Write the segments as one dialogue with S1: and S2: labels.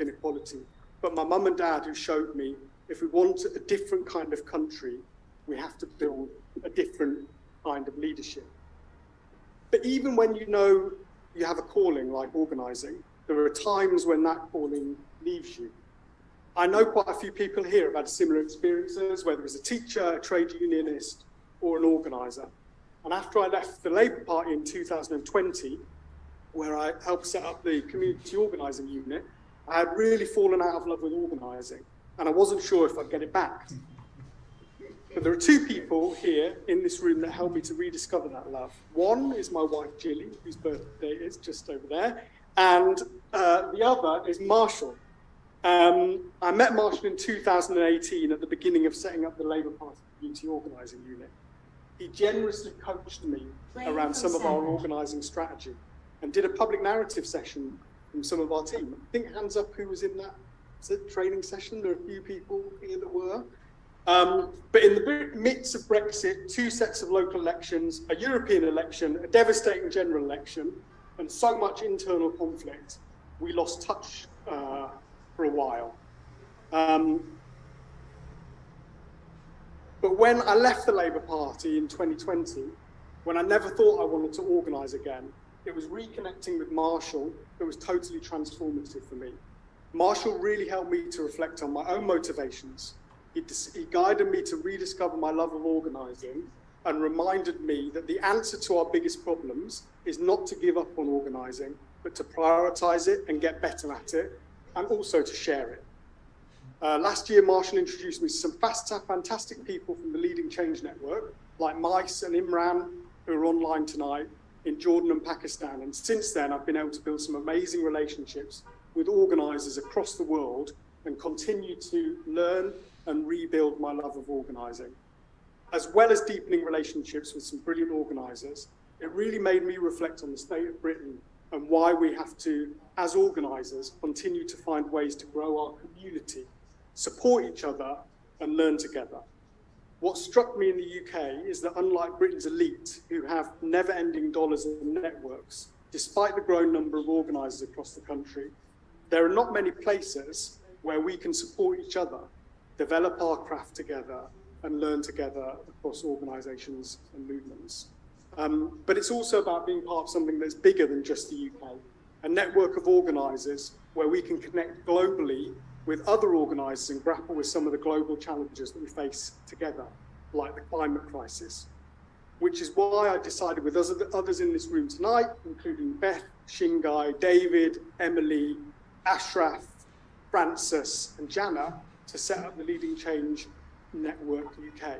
S1: inequality. But my mum and dad who showed me if we want a different kind of country, we have to build a different kind of leadership. But even when you know you have a calling like organizing, there are times when that calling leaves you. I know quite a few people here have had similar experiences, whether as a teacher, a trade unionist, or an organizer. And after I left the Labour Party in 2020, where I helped set up the community organising unit, I had really fallen out of love with organising, and I wasn't sure if I'd get it back. But there are two people here in this room that helped me to rediscover that love. One is my wife, Jilly, whose birthday is just over there, and uh, the other is Marshall. Um, I met Marshall in 2018 at the beginning of setting up the Labour Party Community Organising Unit. He generously coached me around some of our organising strategy and did a public narrative session from some of our team. I think hands up who was in that training session. There are a few people here that were. Um, but in the midst of Brexit, two sets of local elections, a European election, a devastating general election, and so much internal conflict, we lost touch uh, for a while. Um, but when I left the Labour Party in 2020, when I never thought I wanted to organise again, it was reconnecting with Marshall that was totally transformative for me. Marshall really helped me to reflect on my own motivations. He, he guided me to rediscover my love of organising and reminded me that the answer to our biggest problems is not to give up on organising, but to prioritise it and get better at it, and also to share it. Uh, last year, Marshall introduced me to some fast, fantastic people from the Leading Change Network, like Mice and Imran, who are online tonight, in Jordan and Pakistan. And since then, I've been able to build some amazing relationships with organizers across the world and continue to learn and rebuild my love of organizing. As well as deepening relationships with some brilliant organizers, it really made me reflect on the state of Britain and why we have to, as organizers, continue to find ways to grow our community, support each other, and learn together. What struck me in the UK is that unlike Britain's elite, who have never ending dollars and networks, despite the growing number of organisers across the country, there are not many places where we can support each other, develop our craft together, and learn together across organisations and movements. Um, but it's also about being part of something that's bigger than just the UK, a network of organisers where we can connect globally with other organisers and grapple with some of the global challenges that we face together, like the climate crisis. Which is why I decided with others in this room tonight, including Beth, Shingai, David, Emily, Ashraf, Francis, and Jana, to set up the Leading Change Network UK.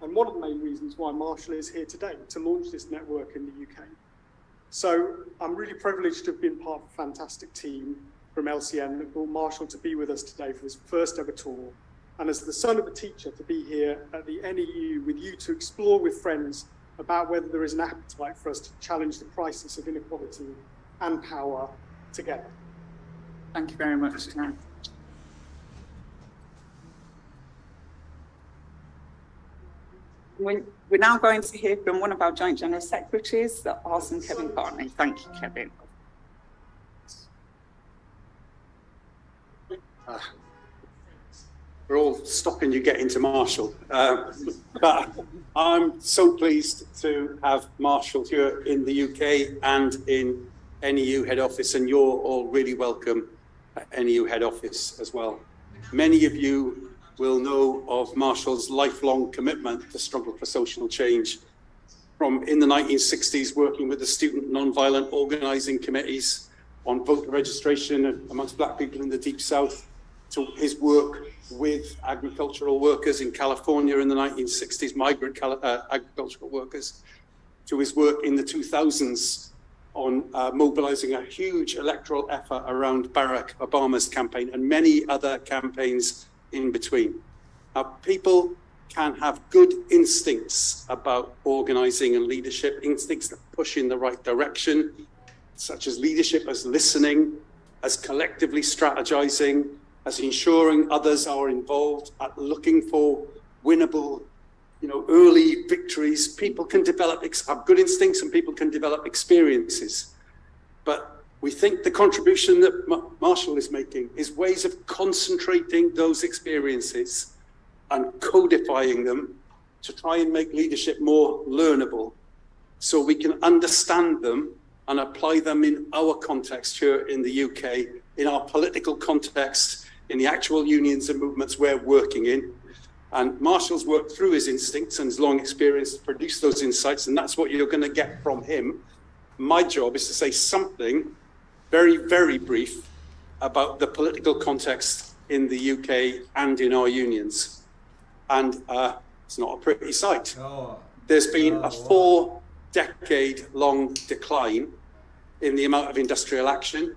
S1: And one of the main reasons why Marshall is here today, to launch this network in the UK. So I'm really privileged to have been part of a fantastic team from LCN that brought Marshall to be with us today for his first ever tour. And as the son of a teacher, to be here at the NEU with you to explore with friends about whether there is an appetite for us to challenge the crisis of inequality and power together.
S2: Thank you very much, Tom. We're now going to hear from one of our joint general secretaries, the awesome Kevin Courtney. Thank you, Kevin.
S3: Uh, we're all stopping you getting to Marshall. Uh, but I'm so pleased to have Marshall here in the UK and in NEU head office, and you're all really welcome at NEU head office as well. Many of you will know of Marshall's lifelong commitment to struggle for social change from in the 1960s working with the student non-violent organising committees on voter registration amongst black people in the deep south to his work with agricultural workers in California in the 1960s, migrant uh, agricultural workers, to his work in the 2000s on uh, mobilizing a huge electoral effort around Barack Obama's campaign and many other campaigns in between. Now, people can have good instincts about organizing and leadership, instincts that push in the right direction, such as leadership as listening, as collectively strategizing, as ensuring others are involved at looking for winnable, you know, early victories. People can develop, have good instincts and people can develop experiences. But We think the contribution that Marshall is making is ways of concentrating those experiences and codifying them to try and make leadership more learnable so we can understand them and apply them in our context here in the UK, in our political context, in the actual unions and movements we're working in. And Marshall's worked through his instincts and his long experience to produce those insights, and that's what you're going to get from him. My job is to say something very, very brief about the political context in the UK and in our unions. And uh, it's not a pretty sight. Oh. There's been oh, a four decade long decline in the amount of industrial action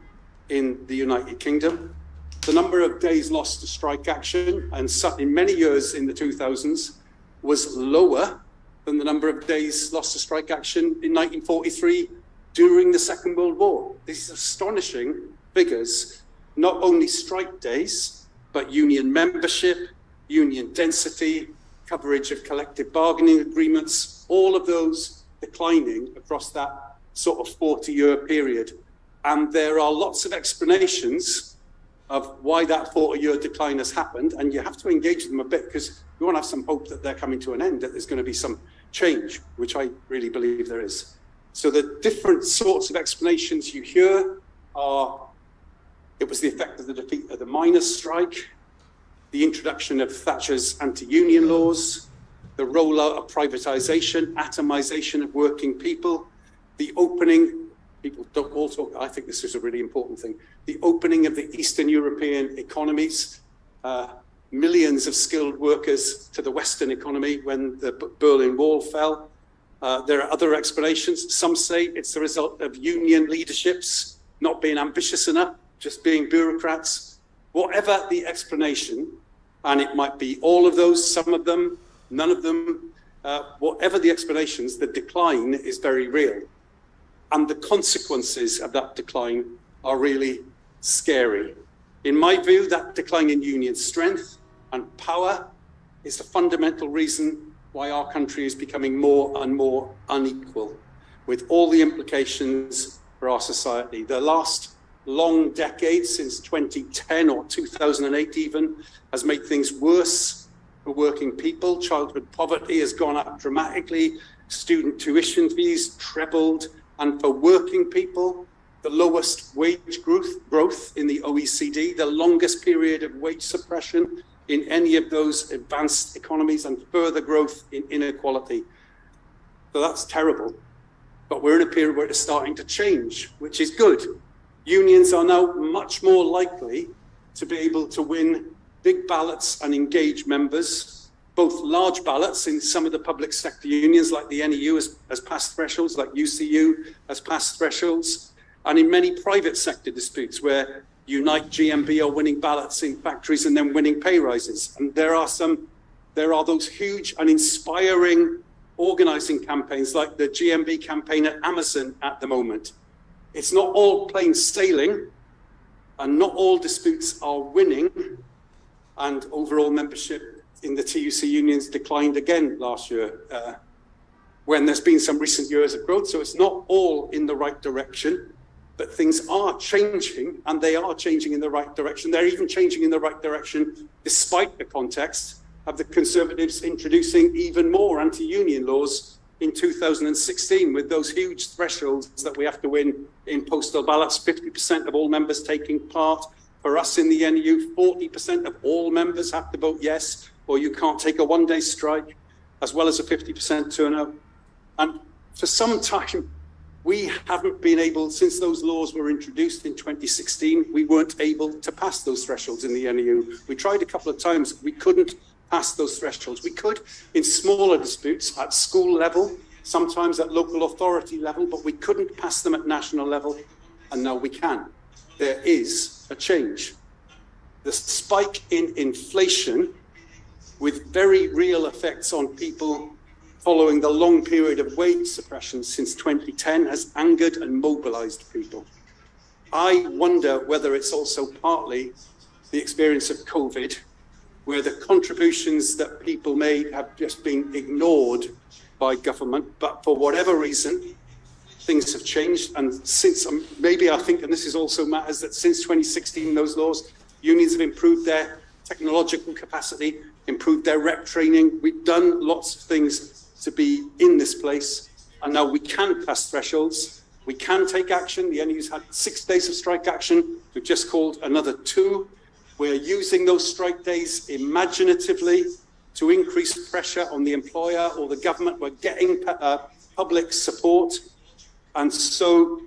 S3: in the United Kingdom. The number of days lost to strike action, and in many years in the 2000s, was lower than the number of days lost to strike action in 1943 during the Second World War. These astonishing figures, not only strike days, but union membership, union density, coverage of collective bargaining agreements, all of those declining across that sort of 40 year period. And there are lots of explanations of why that 40 year decline has happened. And you have to engage them a bit because you want to have some hope that they're coming to an end, that there's going to be some change, which I really believe there is. So the different sorts of explanations you hear are it was the effect of the defeat of the miners' strike, the introduction of Thatcher's anti-union laws, the rollout of privatization, atomization of working people, the opening, people don't all talk, I think this is a really important thing, the opening of the Eastern European economies, uh, millions of skilled workers to the Western economy when the Berlin Wall fell, uh, there are other explanations. Some say it's the result of union leaderships not being ambitious enough, just being bureaucrats. Whatever the explanation, and it might be all of those, some of them, none of them, uh, whatever the explanations, the decline is very real. And the consequences of that decline are really scary. In my view, that decline in union strength and power is the fundamental reason why our country is becoming more and more unequal, with all the implications for our society. The last long decade, since 2010 or 2008 even, has made things worse for working people. Childhood poverty has gone up dramatically, student tuition fees trebled, and for working people, the lowest wage growth, growth in the OECD, the longest period of wage suppression in any of those advanced economies and further growth in inequality. So that's terrible. But we're in a period where it's starting to change, which is good. Unions are now much more likely to be able to win big ballots and engage members, both large ballots in some of the public sector unions, like the NEU has, has passed thresholds, like UCU has passed thresholds, and in many private sector disputes where Unite GMB are winning ballots in factories and then winning pay rises. And there are some, there are those huge and inspiring organizing campaigns like the GMB campaign at Amazon at the moment. It's not all plain sailing and not all disputes are winning. And overall membership in the TUC unions declined again last year uh, when there's been some recent years of growth. So it's not all in the right direction but things are changing and they are changing in the right direction. They're even changing in the right direction despite the context of the Conservatives introducing even more anti union laws in 2016 with those huge thresholds that we have to win in postal ballots 50% of all members taking part. For us in the NEU, 40% of all members have to vote yes, or you can't take a one day strike, as well as a 50% turnout. And for some time, we haven't been able, since those laws were introduced in 2016, we weren't able to pass those thresholds in the NEU. We tried a couple of times, we couldn't pass those thresholds. We could in smaller disputes at school level, sometimes at local authority level, but we couldn't pass them at national level, and now we can. There is a change. The spike in inflation, with very real effects on people following the long period of wage suppression since 2010 has angered and mobilized people. I wonder whether it's also partly the experience of COVID, where the contributions that people made have just been ignored by government, but for whatever reason, things have changed. And since um, maybe I think, and this is also matters, that since 2016, those laws, unions have improved their technological capacity, improved their rep training. We've done lots of things to be in this place. And now we can pass thresholds. We can take action. The NEU's had six days of strike action. We've just called another two. We're using those strike days imaginatively to increase pressure on the employer or the government. We're getting uh, public support. And so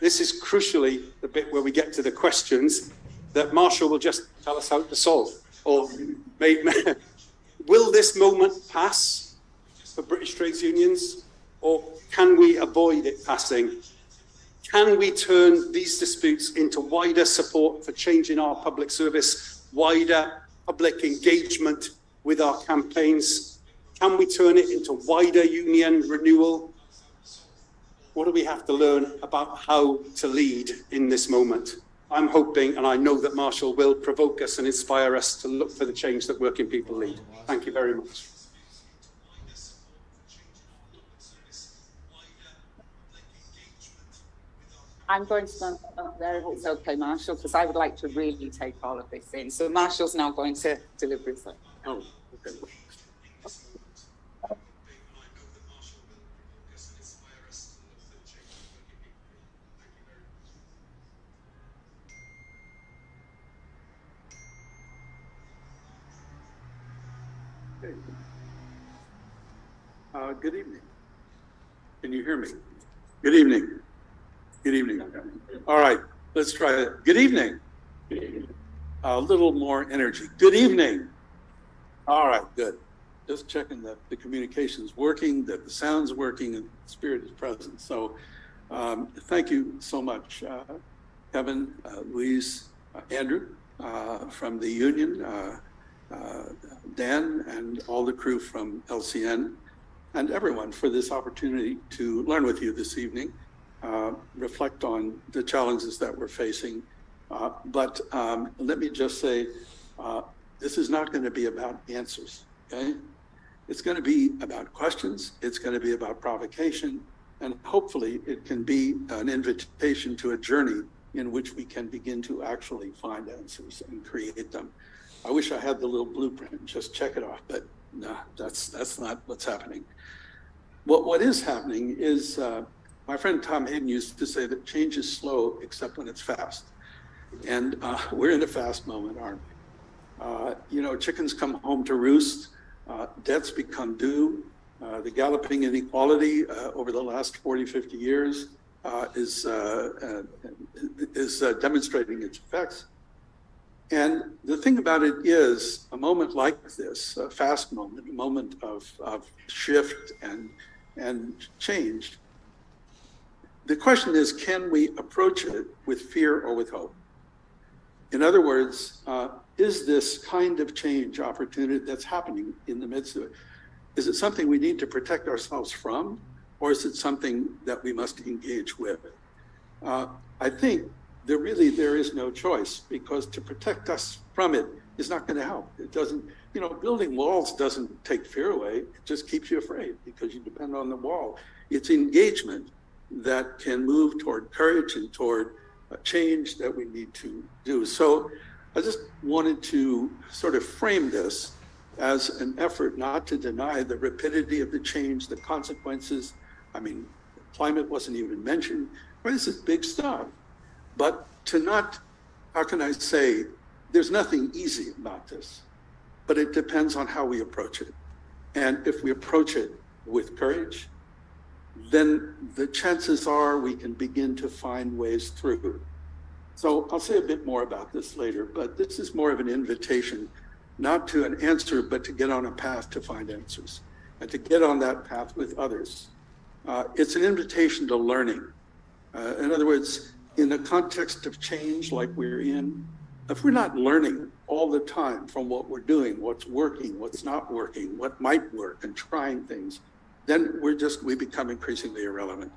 S3: this is crucially the bit where we get to the questions that Marshall will just tell us how to solve. Or may, may, will this moment pass for British trades unions? Or can we avoid it passing? Can we turn these disputes into wider support for changing our public service, wider public engagement with our campaigns? Can we turn it into wider union renewal? What do we have to learn about how to lead in this moment? I'm hoping, and I know that Marshall will provoke us and inspire us to look for the change that working people need. Thank you very much.
S2: I'm going to stand up there if it's okay, Marshall, because I would like to really take all of this in. So Marshall's now going to deliver his.
S3: Oh, okay.
S4: Uh, good evening. Can you hear me? Good evening. Good evening. All right, let's try it. Good evening. A little more energy. Good evening. All right, good. Just checking that the communication's working, that the sound's working, and the spirit is present. So, um, thank you so much, uh, Kevin, uh, Louise, uh, Andrew uh, from the union, uh, uh, Dan, and all the crew from LCN, and everyone for this opportunity to learn with you this evening uh, reflect on the challenges that we're facing. Uh, but um, let me just say, uh, this is not going to be about answers, okay? It's going to be about questions. It's going to be about provocation. And hopefully it can be an invitation to a journey in which we can begin to actually find answers and create them. I wish I had the little blueprint, just check it off, but no, that's, that's not what's happening. What, what is happening is uh, my friend Tom Hayden used to say that change is slow except when it's fast. And uh, we're in a fast moment, aren't we? Uh, you know, chickens come home to roost, uh, debts become due. Uh, the galloping inequality uh, over the last 40, 50 years uh, is, is demonstrating its effects. And the thing about it is, a moment like this, a fast moment, a moment of, of shift and, and change, the question is, can we approach it with fear or with hope? In other words, uh, is this kind of change opportunity that's happening in the midst of it, is it something we need to protect ourselves from, or is it something that we must engage with? Uh, I think there really there is no choice because to protect us from it is not going to help. It doesn't, you know, building walls doesn't take fear away. It just keeps you afraid because you depend on the wall. It's engagement that can move toward courage and toward a change that we need to do. So I just wanted to sort of frame this as an effort not to deny the rapidity of the change, the consequences. I mean, climate wasn't even mentioned. Well, this is big stuff. But to not, how can I say, there's nothing easy about this, but it depends on how we approach it. And if we approach it with courage, then the chances are we can begin to find ways through. So I'll say a bit more about this later, but this is more of an invitation, not to an answer, but to get on a path to find answers and to get on that path with others. Uh, it's an invitation to learning. Uh, in other words, in the context of change like we're in, if we're not learning all the time from what we're doing, what's working, what's not working, what might work, and trying things, then we're just, we become increasingly irrelevant.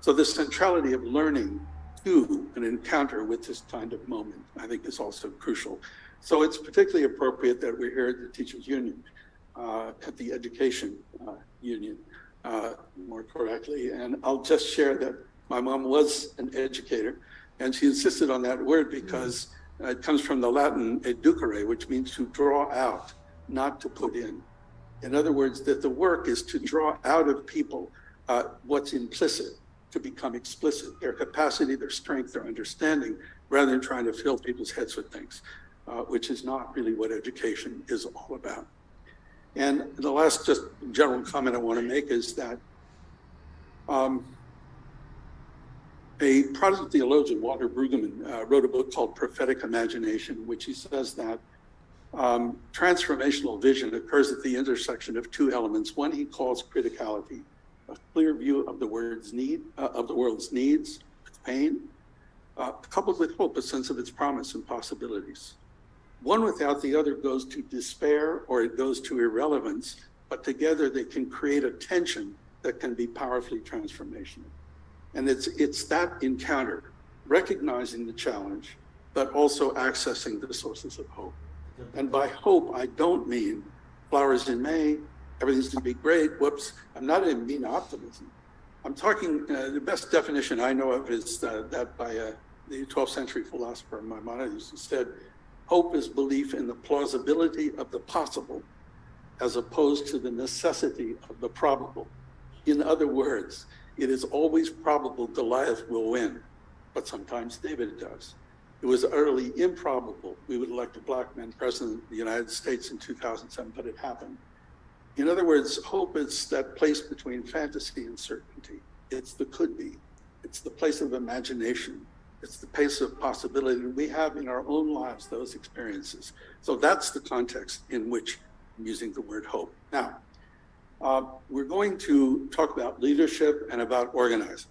S4: So the centrality of learning to an encounter with this kind of moment, I think is also crucial. So it's particularly appropriate that we're here at the Teachers Union, uh, at the Education uh, Union, uh, more correctly. And I'll just share that My mom was an educator, and she insisted on that word because it comes from the Latin educere, which means to draw out, not to put in. In other words, that the work is to draw out of people uh, what's implicit to become explicit, their capacity, their strength, their understanding, rather than trying to fill people's heads with things, uh, which is not really what education is all about. And the last just general comment I want to make is that um, a Protestant theologian, Walter Brueggemann, uh, wrote a book called Prophetic Imagination, in which he says that um, transformational vision occurs at the intersection of two elements. One he calls criticality, a clear view of the word's need, uh, of the world's needs, pain, uh, coupled with hope, a sense of its promise and possibilities. One without the other goes to despair or it goes to irrelevance, but together they can create a tension that can be powerfully transformational. And it's, it's that encounter, recognizing the challenge, but also accessing the sources of hope. And by hope, I don't mean flowers in May, everything's going to be great. Whoops, I'm not in mean optimism. I'm talking, uh, the best definition I know of is uh, that by uh, the 12th century philosopher Maimonides, who said, Hope is belief in the plausibility of the possible as opposed to the necessity of the probable. In other words, it is always probable Goliath will win, but sometimes David does. It was utterly improbable we would elect a black man president of the United States in 2007, but it happened. In other words, hope is that place between fantasy and certainty. It's the could be. It's the place of imagination. It's the place of possibility. And We have in our own lives those experiences. So that's the context in which I'm using the word hope. Now, uh, we're going to talk about leadership and about organizing.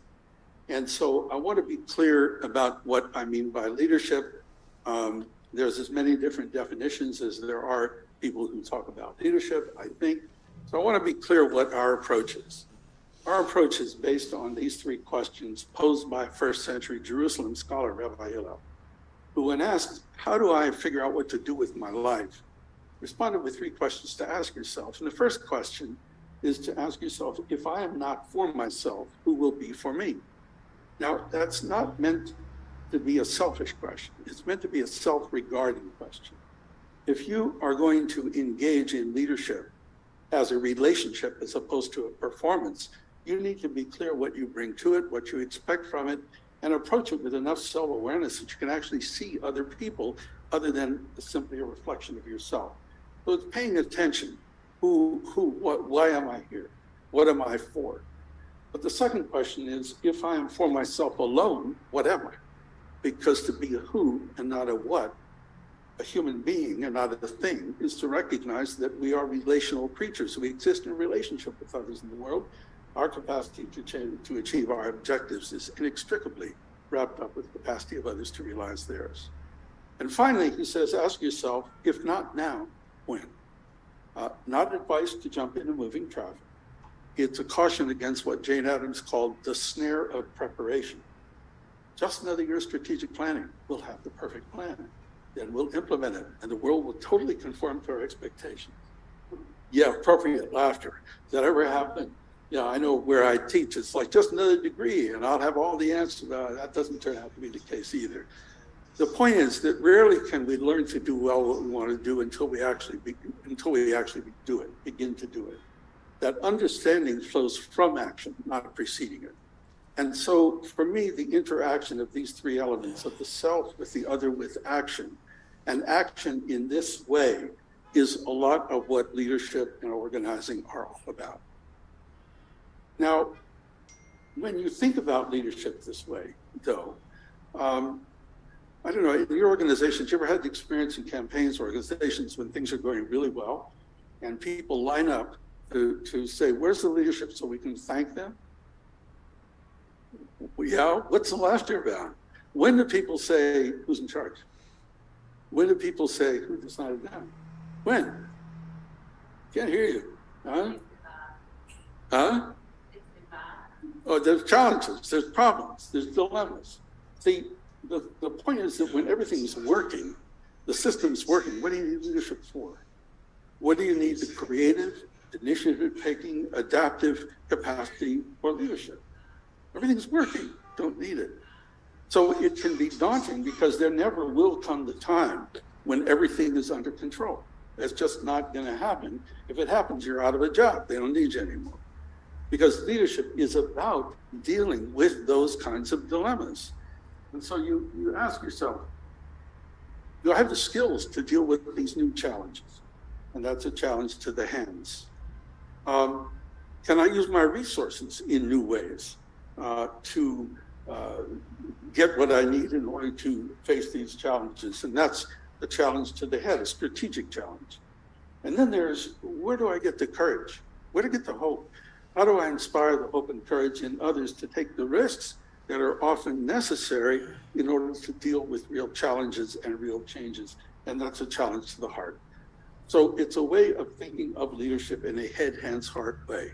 S4: And so I want to be clear about what I mean by leadership. Um, there's as many different definitions as there are people who talk about leadership, I think. So I want to be clear what our approach is. Our approach is based on these three questions posed by first century Jerusalem scholar Rabbi Hillel, who, when asked, How do I figure out what to do with my life? responded with three questions to ask yourself. And the first question is to ask yourself if I am not for myself, who will be for me? Now, that's not meant to be a selfish question, it's meant to be a self regarding question. If you are going to engage in leadership as a relationship as opposed to a performance, you need to be clear what you bring to it, what you expect from it, and approach it with enough self awareness that you can actually see other people other than simply a reflection of yourself. So it's paying attention who, who, what, why am I here? What am I for? But the second question is if I am for myself alone, what am I? Because to be a who and not a what, a human being and not a thing, is to recognize that we are relational creatures. We exist in relationship with others in the world. Our capacity to, change, to achieve our objectives is inextricably wrapped up with the capacity of others to realize theirs. And finally, he says, ask yourself, if not now, when? Uh, not advice to jump into moving traffic. It's a caution against what Jane Addams called the snare of preparation. Just another year of strategic planning. We'll have the perfect plan. Then we'll implement it, and the world will totally conform to our expectations. Yeah, appropriate laughter. Does that ever happen? Yeah, I know where I teach, it's like just another degree, and I'll have all the answers. Uh, that doesn't turn out to be the case either the point is that rarely can we learn to do well what we want to do until we actually be, until we actually do it, begin to do it. That understanding flows from action, not preceding it. And so for me, the interaction of these three elements of the self with the other with action, and action in this way is a lot of what leadership and organizing are all about. Now, when you think about leadership this way, though, um, I don't know, in your organizations, you ever had the experience in campaigns or organizations when things are going really well and people line up to, to say, where's the leadership so we can thank them? Yeah, what's the year about? When do people say, who's in charge? When do people say, who decided that? When? Can't hear you. Huh? Huh? Oh, there's challenges, there's problems, there's dilemmas. See, the, the point is that when everything's working, the system's working, what do you need leadership for? What do you need the creative, initiative taking, adaptive capacity for leadership? Everything's working. don't need it. So it can be daunting because there never will come the time when everything is under control. That's just not going to happen. If it happens, you're out of a job. They don't need you anymore. Because leadership is about dealing with those kinds of dilemmas. And so you, you ask yourself, do I have the skills to deal with these new challenges? And that's a challenge to the hands. Um, can I use my resources in new ways uh, to uh, get what I need in order to face these challenges? And that's the challenge to the head, a strategic challenge. And then there's where do I get the courage? Where to get the hope? How do I inspire the hope and courage in others to take the risks that are often necessary in order to deal with real challenges and real changes? And that's a challenge to the heart. So it's a way of thinking of leadership in a head, hands, heart way.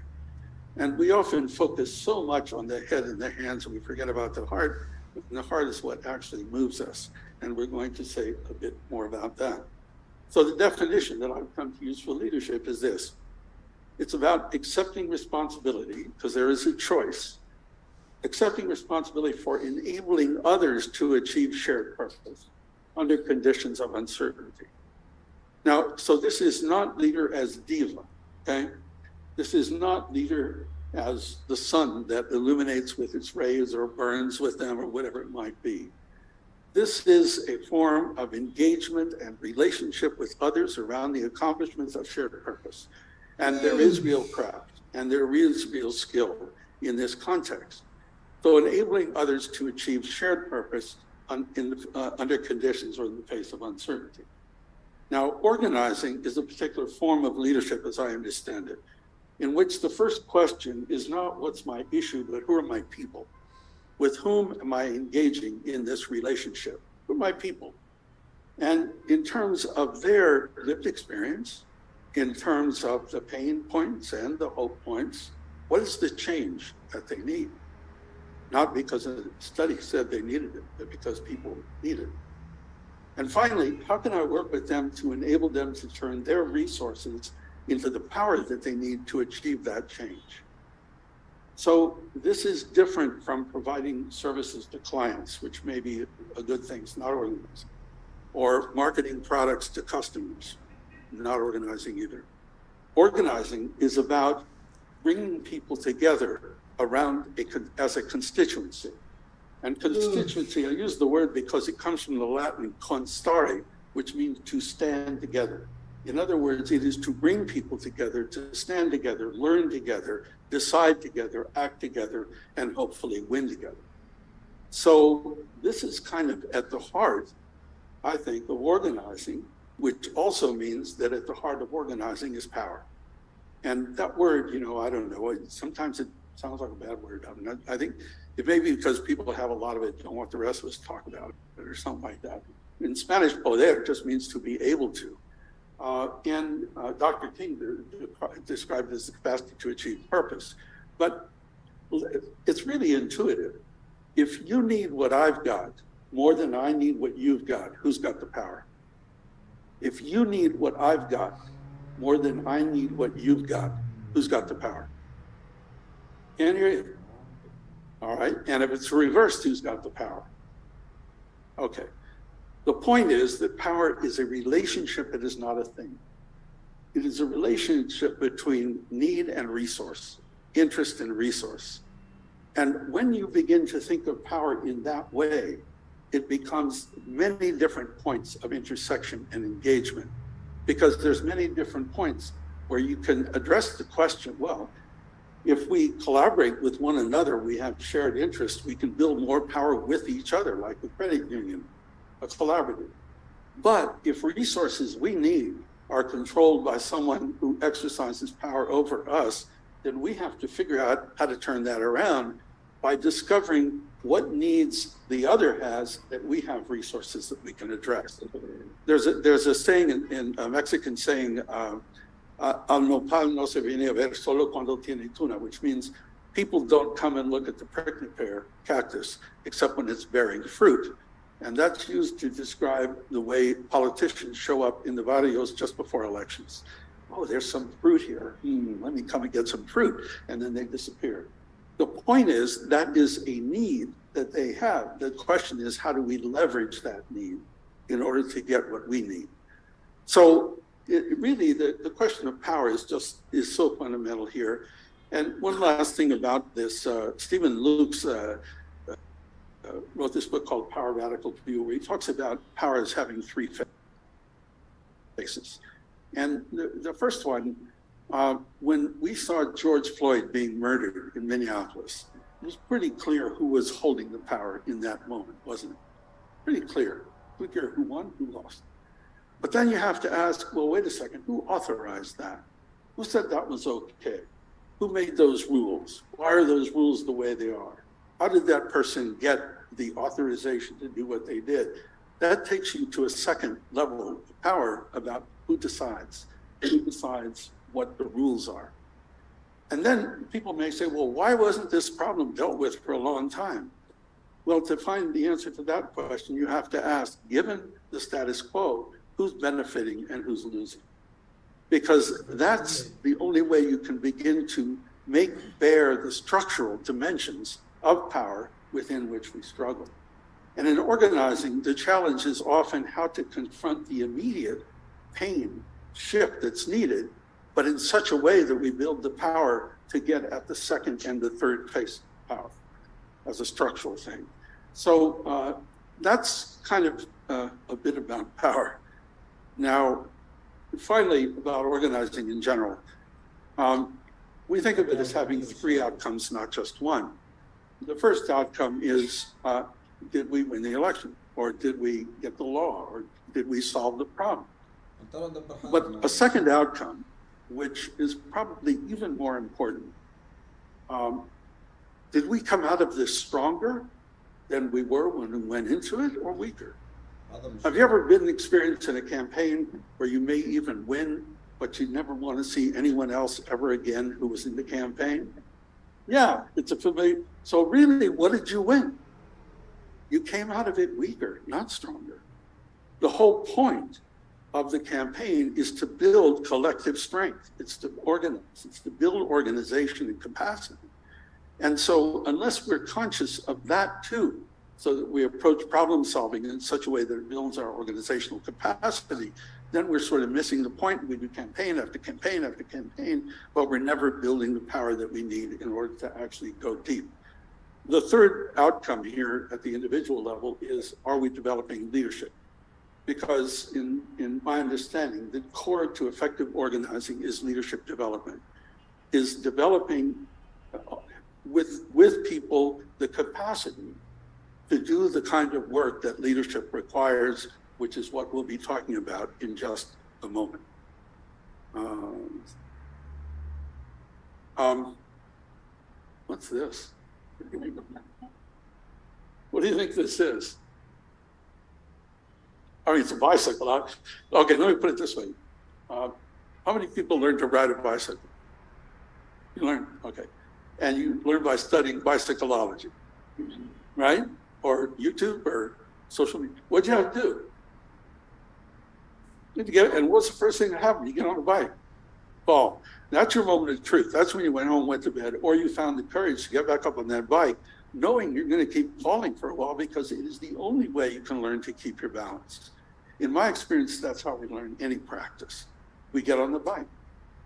S4: And we often focus so much on the head and the hands, and we forget about the heart. And the heart is what actually moves us. And we're going to say a bit more about that. So the definition that I've come to use for leadership is this. It's about accepting responsibility, because there is a choice, accepting responsibility for enabling others to achieve shared purpose under conditions of uncertainty. Now, so this is not leader as diva, okay? This is not leader as the sun that illuminates with its rays or burns with them or whatever it might be. This is a form of engagement and relationship with others around the accomplishments of shared purpose. And there is real craft and there is real skill in this context. So enabling others to achieve shared purpose un, in, uh, under conditions or in the face of uncertainty. Now, organizing is a particular form of leadership, as I understand it, in which the first question is not what's my issue, but who are my people? With whom am I engaging in this relationship? Who are my people? And in terms of their lived experience, in terms of the pain points and the hope points, what is the change that they need? Not because a study said they needed it, but because people need it. And finally, how can I work with them to enable them to turn their resources into the power that they need to achieve that change? So this is different from providing services to clients, which may be a good thing, it's not organizing, or marketing products to customers, not organizing either. Organizing is about bringing people together around a, as a constituency. And constituency, I use the word because it comes from the Latin constare, which means to stand together. In other words, it is to bring people together, to stand together, learn together, decide together, act together, and hopefully win together. So this is kind of at the heart, I think, of organizing, which also means that at the heart of organizing is power. And that word, you know, I don't know, sometimes it sounds like a bad word. I, mean, I think it may be because people have a lot of it, don't want the rest of us to talk about it, or something like that. In Spanish, poder just means to be able to. Uh, and uh, Dr. King described it as the capacity to achieve purpose. But it's really intuitive. If you need what I've got more than I need what you've got, who's got the power? If you need what I've got more than I need what you've got, who's got the power? Can't hear you. All right. And if it's reversed, who's got the power? Okay. The point is that power is a relationship, it is not a thing. It is a relationship between need and resource, interest and resource. And when you begin to think of power in that way, it becomes many different points of intersection and engagement because there's many different points where you can address the question, well, if we collaborate with one another, we have shared interests, we can build more power with each other, like a credit union, a collaborative. But if resources we need are controlled by someone who exercises power over us, then we have to figure out how to turn that around by discovering what needs the other has that we have resources that we can address. There's a, there's a saying in, in a Mexican saying, uh, al nopal no se viene a ver solo cuando tiene tuna, which means people don't come and look at the prickly pear cactus except when it's bearing fruit. And that's used to describe the way politicians show up in the barrios just before elections. Oh, there's some fruit here. Hmm, let me come and get some fruit. And then they disappear. The point is that is a need that they have. The question is, how do we leverage that need in order to get what we need? So it, really, the, the question of power is just is so fundamental here. And one last thing about this, uh, Stephen Lukes uh, uh, wrote this book called Power Radical View, where he talks about power as having three faces. And the, the first one, uh, when we saw George Floyd being murdered in Minneapolis, it was pretty clear who was holding the power in that moment, wasn't it? Pretty clear. We care who won, who lost. But then you have to ask, well, wait a second, who authorized that? Who said that was okay? Who made those rules? Why are those rules the way they are? How did that person get the authorization to do what they did? That takes you to a second level of power about who decides, who decides what the rules are. And then people may say, well, why wasn't this problem dealt with for a long time? Well, to find the answer to that question, you have to ask, given the status quo, who's benefiting and who's losing? Because that's the only way you can begin to make bare the structural dimensions of power within which we struggle. And in organizing, the challenge is often how to confront the immediate pain shift that's needed but in such a way that we build the power to get at the second and the third phase power as a structural thing. So uh, that's kind of uh, a bit about power. Now, finally, about organizing in general. Um, we think of it as having three outcomes, not just one. The first outcome is uh, did we win the election? Or did we get the law? Or did we solve the problem? But a second outcome which is probably even more important. Um, did we come out of this stronger than we were when we went into it or weaker? Have you ever been experienced in a campaign where you may even win, but you never want to see anyone else ever again who was in the campaign? Yeah, it's a familiar. So really, what did you win? You came out of it weaker, not stronger. The whole point of the campaign is to build collective strength. It's to organize, it's to build organization and capacity. And so, unless we're conscious of that too, so that we approach problem solving in such a way that it builds our organizational capacity, then we're sort of missing the point. We do campaign after campaign after campaign, but we're never building the power that we need in order to actually go deep. The third outcome here at the individual level is are we developing leadership? because in, in my understanding, the core to effective organizing is leadership development, is developing uh, with, with people the capacity to do the kind of work that leadership requires, which is what we'll be talking about in just a moment. Um, um, what's this? What do you think this is? I mean, it's a bicycle. Okay, let me put it this way. Uh, how many people learn to ride a bicycle? You learn, okay. And you learn by studying bicycleology, right? Or YouTube or social media. What'd you have to do? You to get, and what's the first thing that happened? You get on a bike, fall. That's your moment of truth. That's when you went home, went to bed, or you found the courage to get back up on that bike, knowing you're going to keep falling for a while because it is the only way you can learn to keep your balance. In my experience, that's how we learn any practice. We get on the bike,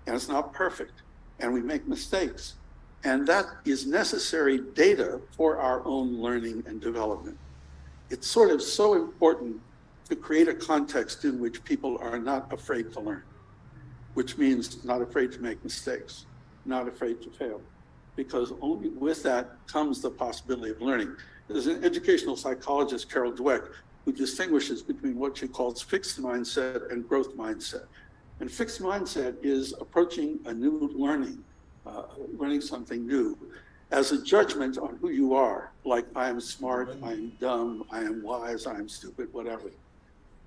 S4: and it's not perfect, and we make mistakes. And that is necessary data for our own learning and development. It's sort of so important to create a context in which people are not afraid to learn, which means not afraid to make mistakes, not afraid to fail, because only with that comes the possibility of learning. There's an educational psychologist, Carol Dweck, who distinguishes between what she calls fixed mindset and growth mindset. And fixed mindset is approaching a new learning, uh, learning something new, as a judgment on who you are, like I am smart, I am dumb, I am wise, I am stupid, whatever.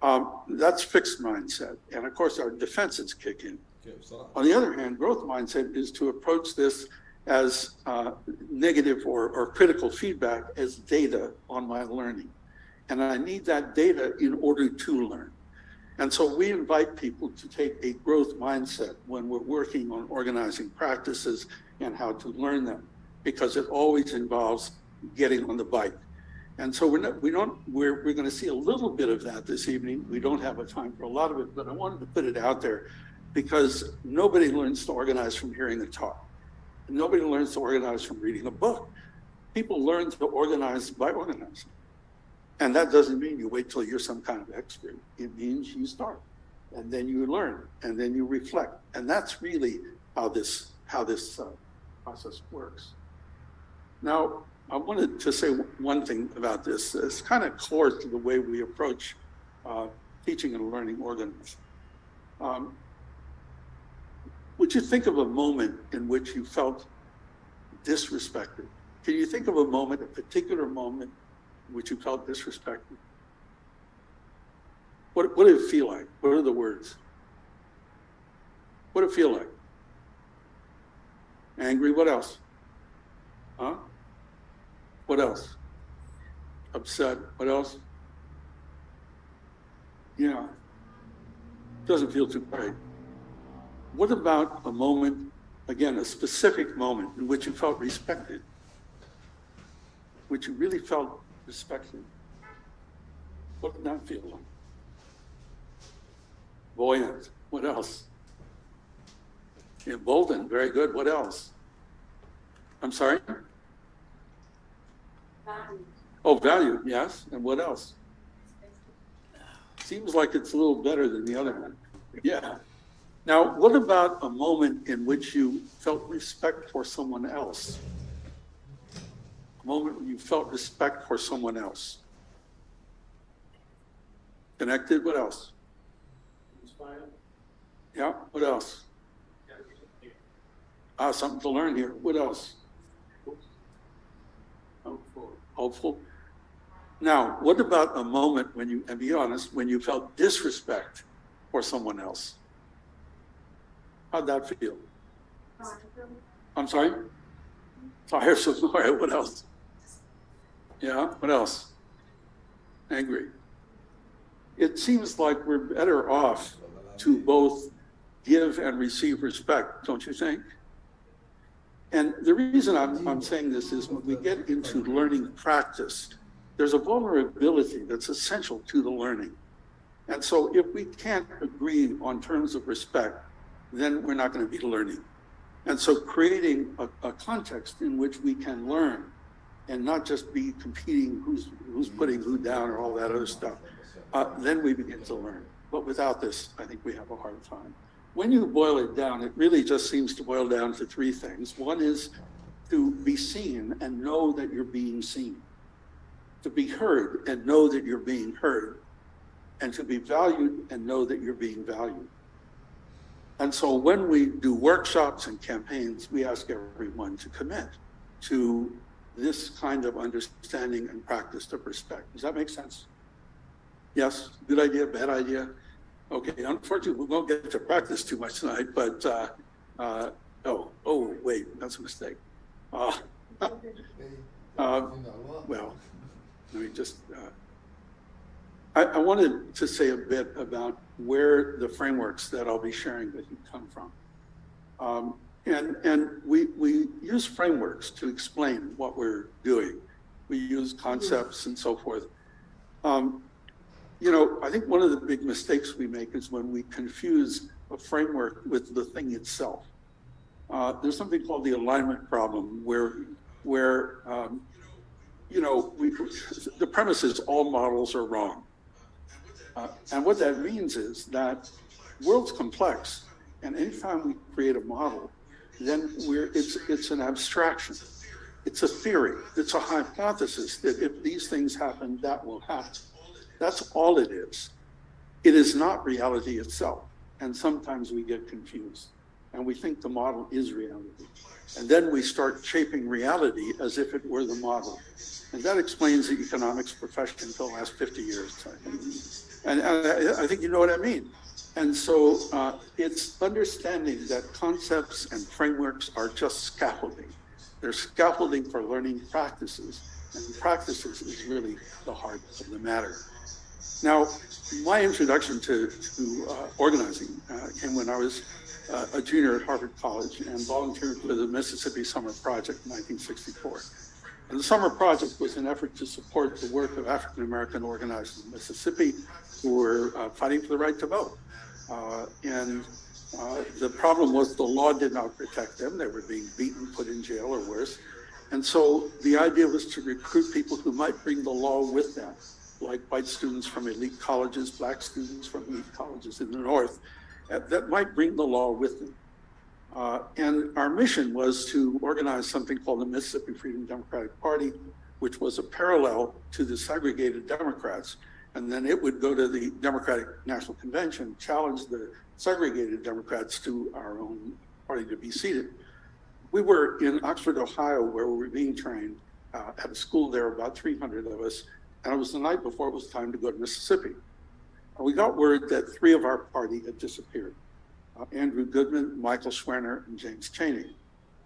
S4: Um, that's fixed mindset. And of course, our defenses kick in. On the other hand, growth mindset is to approach this as uh, negative or, or critical feedback as data on my learning. And I need that data in order to learn. And so we invite people to take a growth mindset when we're working on organizing practices and how to learn them, because it always involves getting on the bike. And so we're not, we don't, we're, we're going to see a little bit of that this evening. We don't have a time for a lot of it, but I wanted to put it out there because nobody learns to organize from hearing a talk. Nobody learns to organize from reading a book. People learn to organize by organizing. And that doesn't mean you wait till you're some kind of expert. It means you start and then you learn and then you reflect. And that's really how this, how this uh, process works. Now, I wanted to say one thing about this. It's kind of core to the way we approach uh, teaching and learning organisms. Um, would you think of a moment in which you felt disrespected? Can you think of a moment, a particular moment, which you felt disrespected? What, what did it feel like? What are the words? What did it feel like? Angry, what else? Huh? What else? Upset, what else? Yeah, doesn't feel too great. What about a moment, again, a specific moment in which you felt respected? Which you really felt respected? What did that feel like? Buoyant. What else? Emboldened. Very good. What else? I'm sorry? Valued. Oh, valued. Yes. And what else? Seems like it's a little better than the other one. Yeah. Now, what about a moment in which you felt respect for someone else? A moment when you felt respect for someone else. Connected, what else? Inspired. Yeah, what else? Ah, something to learn here. What else? Hopeful. Hopeful. Now, what about a moment when you, and be honest, when you felt disrespect for someone else? How'd that feel? I'm sorry? Tired, so sorry. What else? Yeah, what else? Angry. It seems like we're better off to both give and receive respect, don't you think? And the reason I'm, I'm saying this is when we get into learning practice, there's a vulnerability that's essential to the learning. And so if we can't agree on terms of respect, then we're not going to be learning. And so creating a, a, context in which we can learn and not just be competing who's who's putting who down or all that other stuff, uh, then we begin to learn. But without this, I think we have a hard time. When you boil it down, it really just seems to boil down to three things. One is to be seen and know that you're being seen, to be heard and know that you're being heard, and to be valued and know that you're being valued. And so when we do workshops and campaigns, we ask everyone to commit to this kind of understanding and practice of respect. Does that make sense? Yes, good idea, bad idea? Okay, unfortunately, we won't get to practice too much tonight, but, uh, uh, oh, oh, wait, that's a mistake. Uh, uh, well, let me just, uh, I, I, wanted to say a bit about where the frameworks that I'll be sharing with you come from. Um, and and we, we use frameworks to explain what we're doing. We use concepts and so forth. Um, you know, I think one of the big mistakes we make is when we confuse a framework with the thing itself. Uh, there's something called the alignment problem where, where um, you know, we, the premise is all models are wrong. Uh, and what that means is that world's complex, and anytime we create a model, then we're it's it's an abstraction. It's a theory. It's a hypothesis that if these things happen, that will happen. That's all it is. It is not reality itself. And sometimes we get confused and we think the model is reality. And then we start shaping reality as if it were the model. And that explains the economics profession for the last 50 years. And, and I, think you know what I mean. And so uh, it's understanding that concepts and frameworks are just scaffolding. They're scaffolding for learning practices. And practices is really the heart of the matter. Now, my introduction to, to uh, organizing uh, came when I was uh, a junior at Harvard College and volunteered for the Mississippi Summer Project in 1964. And the summer project was an effort to support the work of African American organizers in Mississippi who were uh, fighting for the right to vote. Uh, and uh, the problem was the law did not protect them. They were being beaten, put in jail, or worse. And so the idea was to recruit people who might bring the law with them, like white students from elite colleges, black students from elite colleges in the North, that might bring the law with them. Uh, and our mission was to organize something called the Mississippi Freedom Democratic Party, which was a parallel to the segregated Democrats. And then it would go to the Democratic National Convention, challenge the segregated Democrats to our own party to be seated. We were in Oxford, Ohio, where we were being trained uh, at a school there, about 300 of us. And it was the night before it was time to go to Mississippi. And we got word that three of our party had disappeared uh, Andrew Goodman, Michael Schwerner, and James Chaney.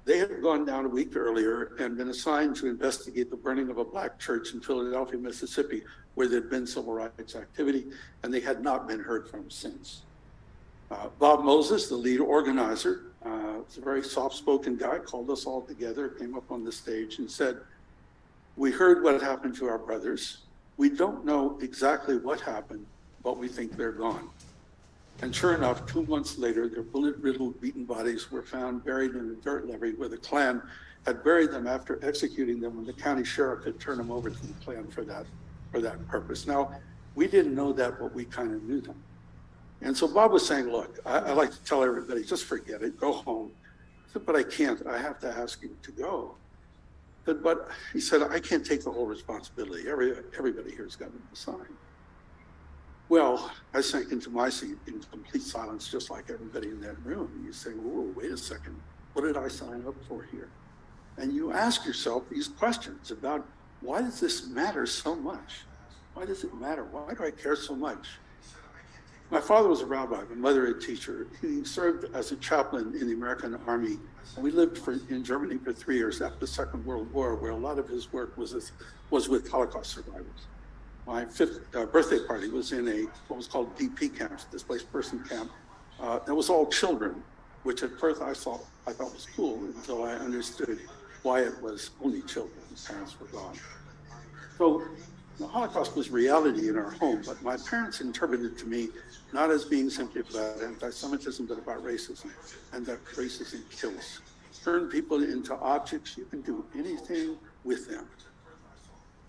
S4: They had gone down a week earlier and been assigned to investigate the burning of a black church in Philadelphia, Mississippi, where there had been civil rights activity, and they had not been heard from since. Uh, Bob Moses, the lead organizer, uh, was a very soft-spoken guy, called us all together, came up on the stage and said, we heard what happened to our brothers. We don't know exactly what happened, but we think they're gone. And sure enough, two months later, their bullet-riddled, beaten bodies were found buried in a dirt levee where the Klan had buried them after executing them when the county sheriff had turned them over to the Klan for that, for that purpose. Now, we didn't know that, but we kind of knew them. And so Bob was saying, look, I, I like to tell everybody, just forget it, go home. I said, but I can't. I have to ask you to go. Said, but he said, I can't take the whole responsibility. Every, everybody here's got to sign. Well, I sank into my seat in complete silence, just like everybody in that room. You say, whoa, wait a second. What did I sign up for here? And you ask yourself these questions about why does this matter so much? Why does it matter? Why do I care so much? My father was a rabbi, my mother a teacher. He served as a chaplain in the American Army. We lived for, in Germany for three years after the Second World War, where a lot of his work was, was with Holocaust survivors. My fifth uh, birthday party was in a what was called DP camps, displaced person camp. Uh, it was all children, which at first I thought I thought was cool until I understood why it was only children. Parents were gone. So the Holocaust was reality in our home, but my parents interpreted to me not as being simply about anti-Semitism, but about racism, and that racism kills. Turn people into objects, you can do anything with them.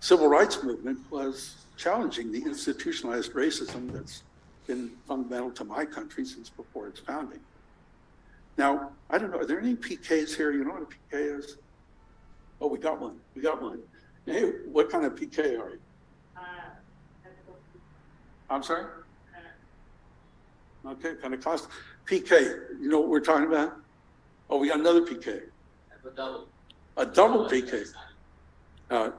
S4: Civil rights movement was challenging the institutionalized racism that's been fundamental to my country since before its founding. Now, I don't know, are there any PKs here? You know what a PK is? Oh, we got one. We got one. Hey, what kind of PK are you? Uh, I'm sorry? Okay, Pentecost. PK, you know what we're talking about? Oh, we got another PK.
S5: A double.
S4: A double PK. Uh,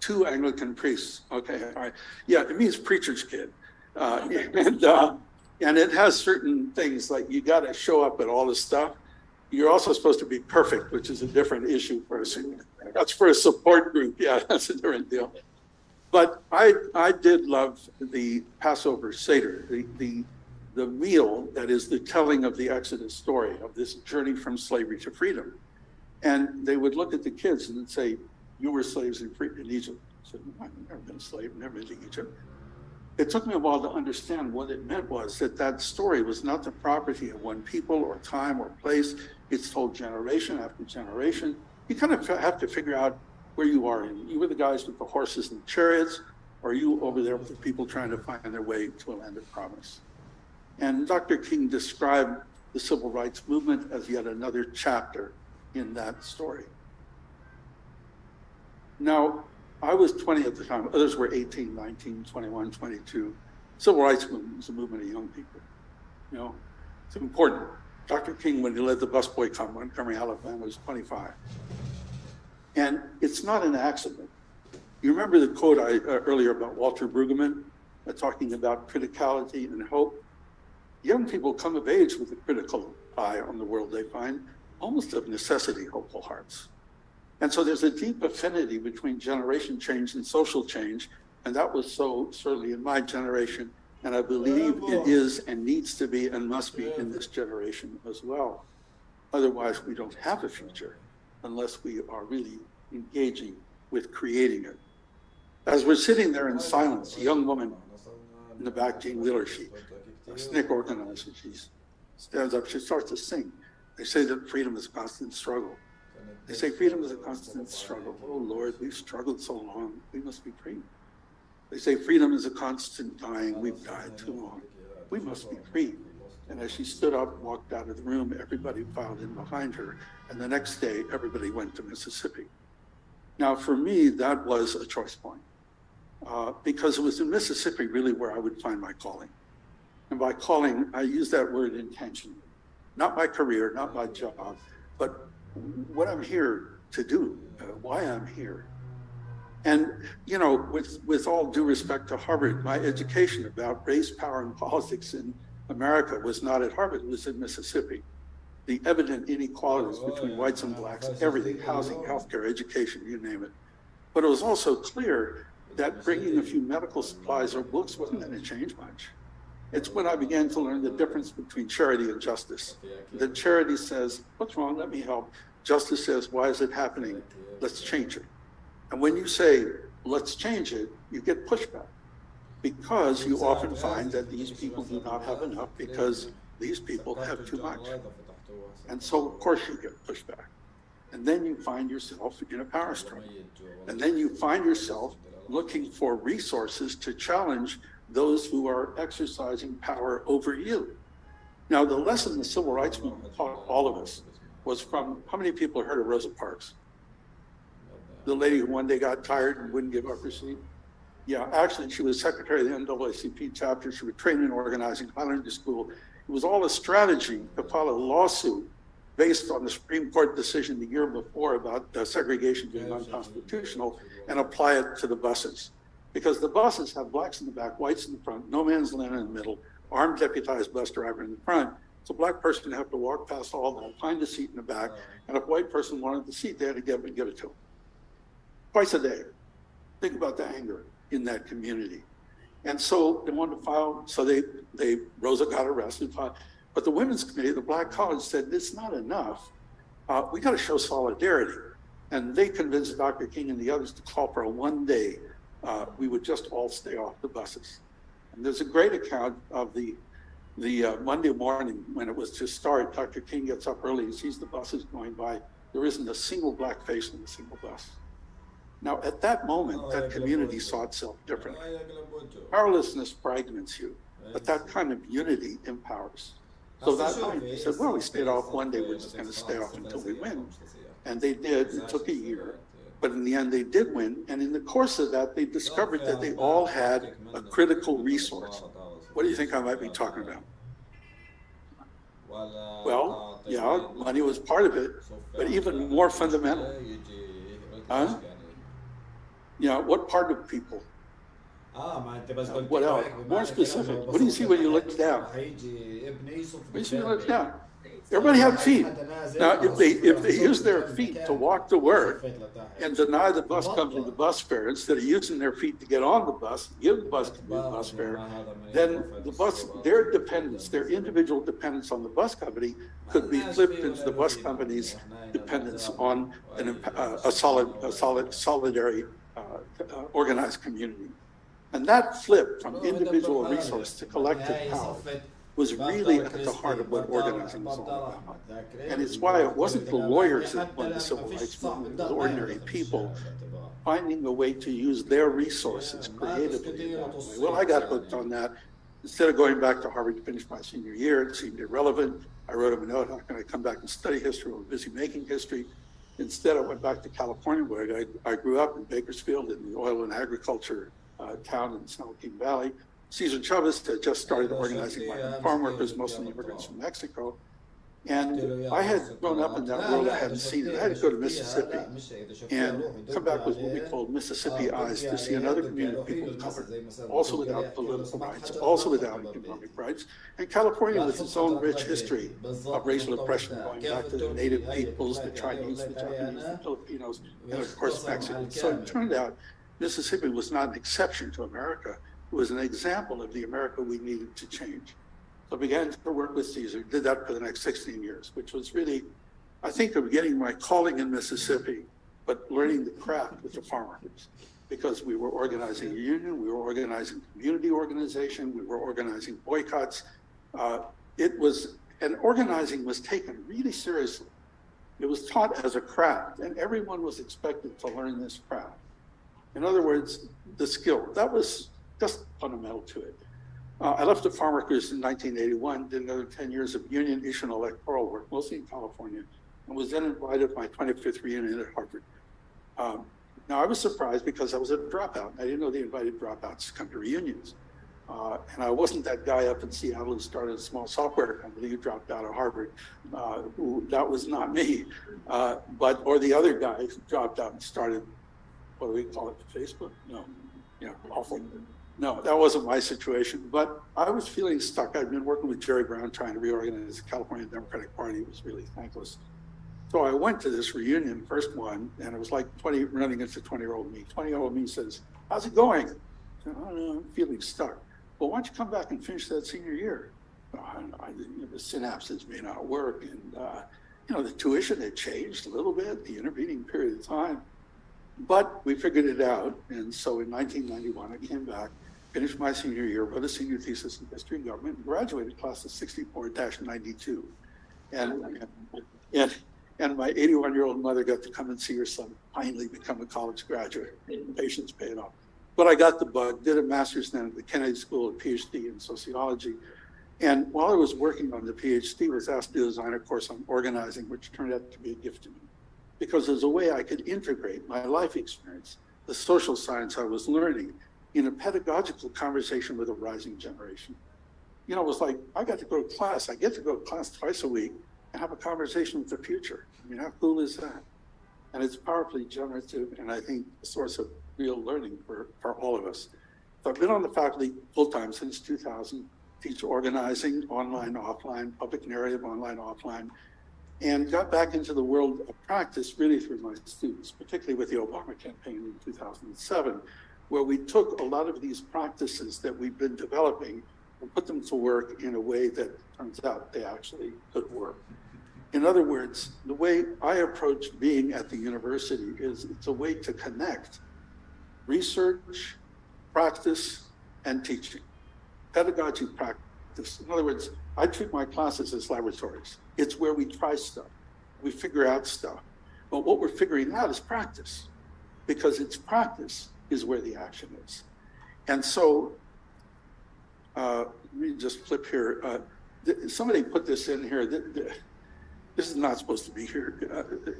S4: two Anglican priests. Okay, all right. Yeah, it means preacher's kid. Uh, and, uh, and it has certain things like you got to show up at all this stuff. You're also supposed to be perfect, which is a different issue for. That's for a support group. Yeah, that's a different deal. But I, I did love the Passover Seder, the, the the meal that is the telling of the Exodus story of this journey from slavery to freedom. And they would look at the kids and say, You were slaves in, in Egypt. I said, I've never been a slave, never been to Egypt. It took me a while to understand what it meant was that that story was not the property of one people or time or place. It's told generation after generation. You kind of have to figure out where you are in. You were the guys with the horses and the chariots, or are you over there with the people trying to find their way to a land of promise. And Dr. King described the civil rights movement as yet another chapter in that story. Now, I was 20 at the time, others were 18, 19, 21, 22. Civil rights movement was a movement of young people. You know, it's important. Dr. King, when he led the bus boycott in Montgomery, Alabama, was 25. And it's not an accident. You remember the quote I uh, earlier about Walter Brueggemann, uh, talking about criticality and hope? young people come of age with a critical eye on the world they find, almost of necessity, hopeful hearts. And so there's a deep affinity between generation change and social change. And that was so certainly in my generation. And I believe it is and needs to be and must be in this generation as well. Otherwise, we don't have a future unless we are really engaging with creating it. As we're sitting there in silence, a young woman in the back, Jean Wheeler, she, a SNCC organizer, she stands up, she starts to sing. They say that freedom is constant struggle. They say freedom is a constant struggle. Oh Lord, we've struggled so long, we must be free. They say freedom is a constant dying, we've died too long. We must be free. And as she stood up, walked out of the room, everybody filed in behind her. And the next day, everybody went to Mississippi. Now, for me, that was a choice point uh, because it was in Mississippi really where I would find my calling. And by calling, I use that word intentionally. Not my career, not my job, but what I'm here to do, uh, why I'm here. And, you know, with, with all due respect to Harvard, my education about race, power, and politics in America was not at Harvard, it was in Mississippi. The evident inequalities between whites and blacks, everything, housing, healthcare, education, you name it. But it was also clear that bringing a few medical supplies or books wasn't going to change much. It's when I began to learn the difference between charity and justice. The charity says, what's wrong? Let me help. Justice says, why is it happening? Let's change it. And when you say, let's change it, you get pushback because you often find that these people do not have enough because these people have too much. And so, of course, you get pushback. And then you find yourself in a power struggle. And then you find yourself looking for resources to challenge those who are exercising power over you. Now, the lesson the civil rights movement taught all of us was from how many people heard of Rosa Parks? The lady who one day got tired and wouldn't give up her seat? Yeah, actually, she was secretary of the NAACP chapter. She was trained in organizing, Highlander School. It was all a strategy to file a lawsuit based on the Supreme Court decision the year before about uh, segregation being unconstitutional and apply it to the buses. Because the buses have blacks in the back, whites in the front, no man's land in the middle, armed deputized bus driver in the front. So a black person have to walk past all that, find a seat in the back, and if a white person wanted the seat, they had to get and give it to him. Twice a day. Think about the anger in that community. And so they wanted to file, so they, they, Rosa got arrested, filed, but the Women's Committee, the Black College said, it's not enough. Uh, we got to show solidarity. And they convinced Dr. King and the others to call for a one day, uh, we would just all stay off the buses. And there's a great account of the, the uh, Monday morning when it was to start. Dr. King gets up early and sees the buses going by. There isn't a single black face on a single bus. Now, at that moment, that community saw itself differently. Powerlessness fragments you, but that kind of unity empowers. So that night, they said, well, we stayed off one day, we're just going to stay off until we win. And they did, it took a year, but in the end, they did win. And in the course of that, they discovered that they all had a critical resource. What do you think I might be talking about? Well, yeah, money was part of it, but even more fundamental. Huh? Yeah, what part of people? What else? More specific. What do you see when you look down? What do you see when you look down? Everybody have feet. Now, if they if they use their feet to walk to work and deny the bus company the bus fare instead of using their feet to get on the bus, give the bus company the bus fare, then the bus their dependence, their individual dependence on the bus company could be flipped into the bus company's dependence on an, uh, a solid a solid solidary uh, uh, organized community. And that flip from individual resource to collective power was really at the heart of what organizing was all about. And it's why it wasn't the lawyers that won the civil rights movement, it was ordinary people finding a way to use their resources creatively. Well, I got hooked on that. Instead of going back to Harvard to finish my senior year, it seemed irrelevant. I wrote him a note, how can I come back and study history? I'm busy making history. Instead, I went back to California, where I, I grew up in Bakersfield in the oil and agriculture uh, town in San Joaquin Valley. Cesar Chavez had just started organizing migrant farm workers, mostly immigrants from Mexico. And I had grown up in that world, I hadn't seen it. I had to go to Mississippi and come back with what we called Mississippi eyes to see another community of people of color, also without political rights, also without economic rights. And California with its own rich history of racial oppression going back to the native peoples, the Chinese, the Japanese, the Filipinos, and of course Mexicans. So it turned out Mississippi was not an exception to America. Was an example of the America we needed to change. So I began to work with Cesar, did that for the next 16 years, which was really, I think, of getting my calling in Mississippi but learning the craft with the farmers. Because we were organizing a union, we were organizing community organization, we were organizing boycotts. Uh, it was, and organizing was taken really seriously. It was taught as a craft, and everyone was expected to learn this craft. In other words, the skill. That was just fundamental to it. Uh, I left the farm workers in 1981, did another 10 years of union issue and electoral work, mostly in California, and was then invited to my 25th reunion at Harvard. Um, now, I was surprised because I was a dropout. I didn't know they invited dropouts to come to reunions. Uh, and I wasn't that guy up in Seattle who started a small software company who dropped out of Harvard. Uh, who, that was not me. Uh, but, or the other guy who dropped out and started, what do we call it, Facebook? No, yeah, awful. No, that wasn't my situation. But I was feeling stuck. I'd been working with Jerry Brown trying to reorganize the California Democratic Party. It was really thankless. So I went to this reunion, first one, and it was like 20 running into 20 year old me. 20 year old me says, How's it going? I said, oh, no, I'm feeling stuck. Well, why don't you come back and finish that senior year? Oh, I, I, you know, the synapses may not work. And, uh, you know, the tuition had changed a little bit, the intervening period of time. But we figured it out. And so in 1991, I came back, finished my senior year, wrote a senior thesis in history and government, and graduated class of 64 92. And, and, and, my 81 year old mother got to come and see her son finally become a college graduate. Patience paid off. But I got the bug, did a master's then at the Kennedy School, a PhD in sociology. And while I was working on the PhD, was asked to design a course on organizing, which turned out to be a gift to me. Because there's a way I could integrate my life experience, the social science I was learning, in a pedagogical conversation with a rising generation. You know, it was like, I got to go to class. I get to go to class twice a week and have a conversation with the future. I mean, how cool is that? And it's powerfully generative and I think a source of real learning for, for all of us. So I've been on the faculty full time since 2000, teach organizing, online, offline, public narrative, online, offline, and got back into the world of practice really through my students, particularly with the Obama campaign in 2007, where we took a lot of these practices that we've been developing and put them to work in a way that turns out they actually could work. In other words, the way I approach being at the university is it's a way to connect research, practice, and teaching. Pedagogy practice. In other words, I treat my classes as laboratories. It's where we try stuff, we figure out stuff. But what we're figuring out is practice, because it's practice is where the action is. And so, uh, let me just flip here. Uh, th- somebody put this in here. Th- th- this is not supposed to be here. Uh,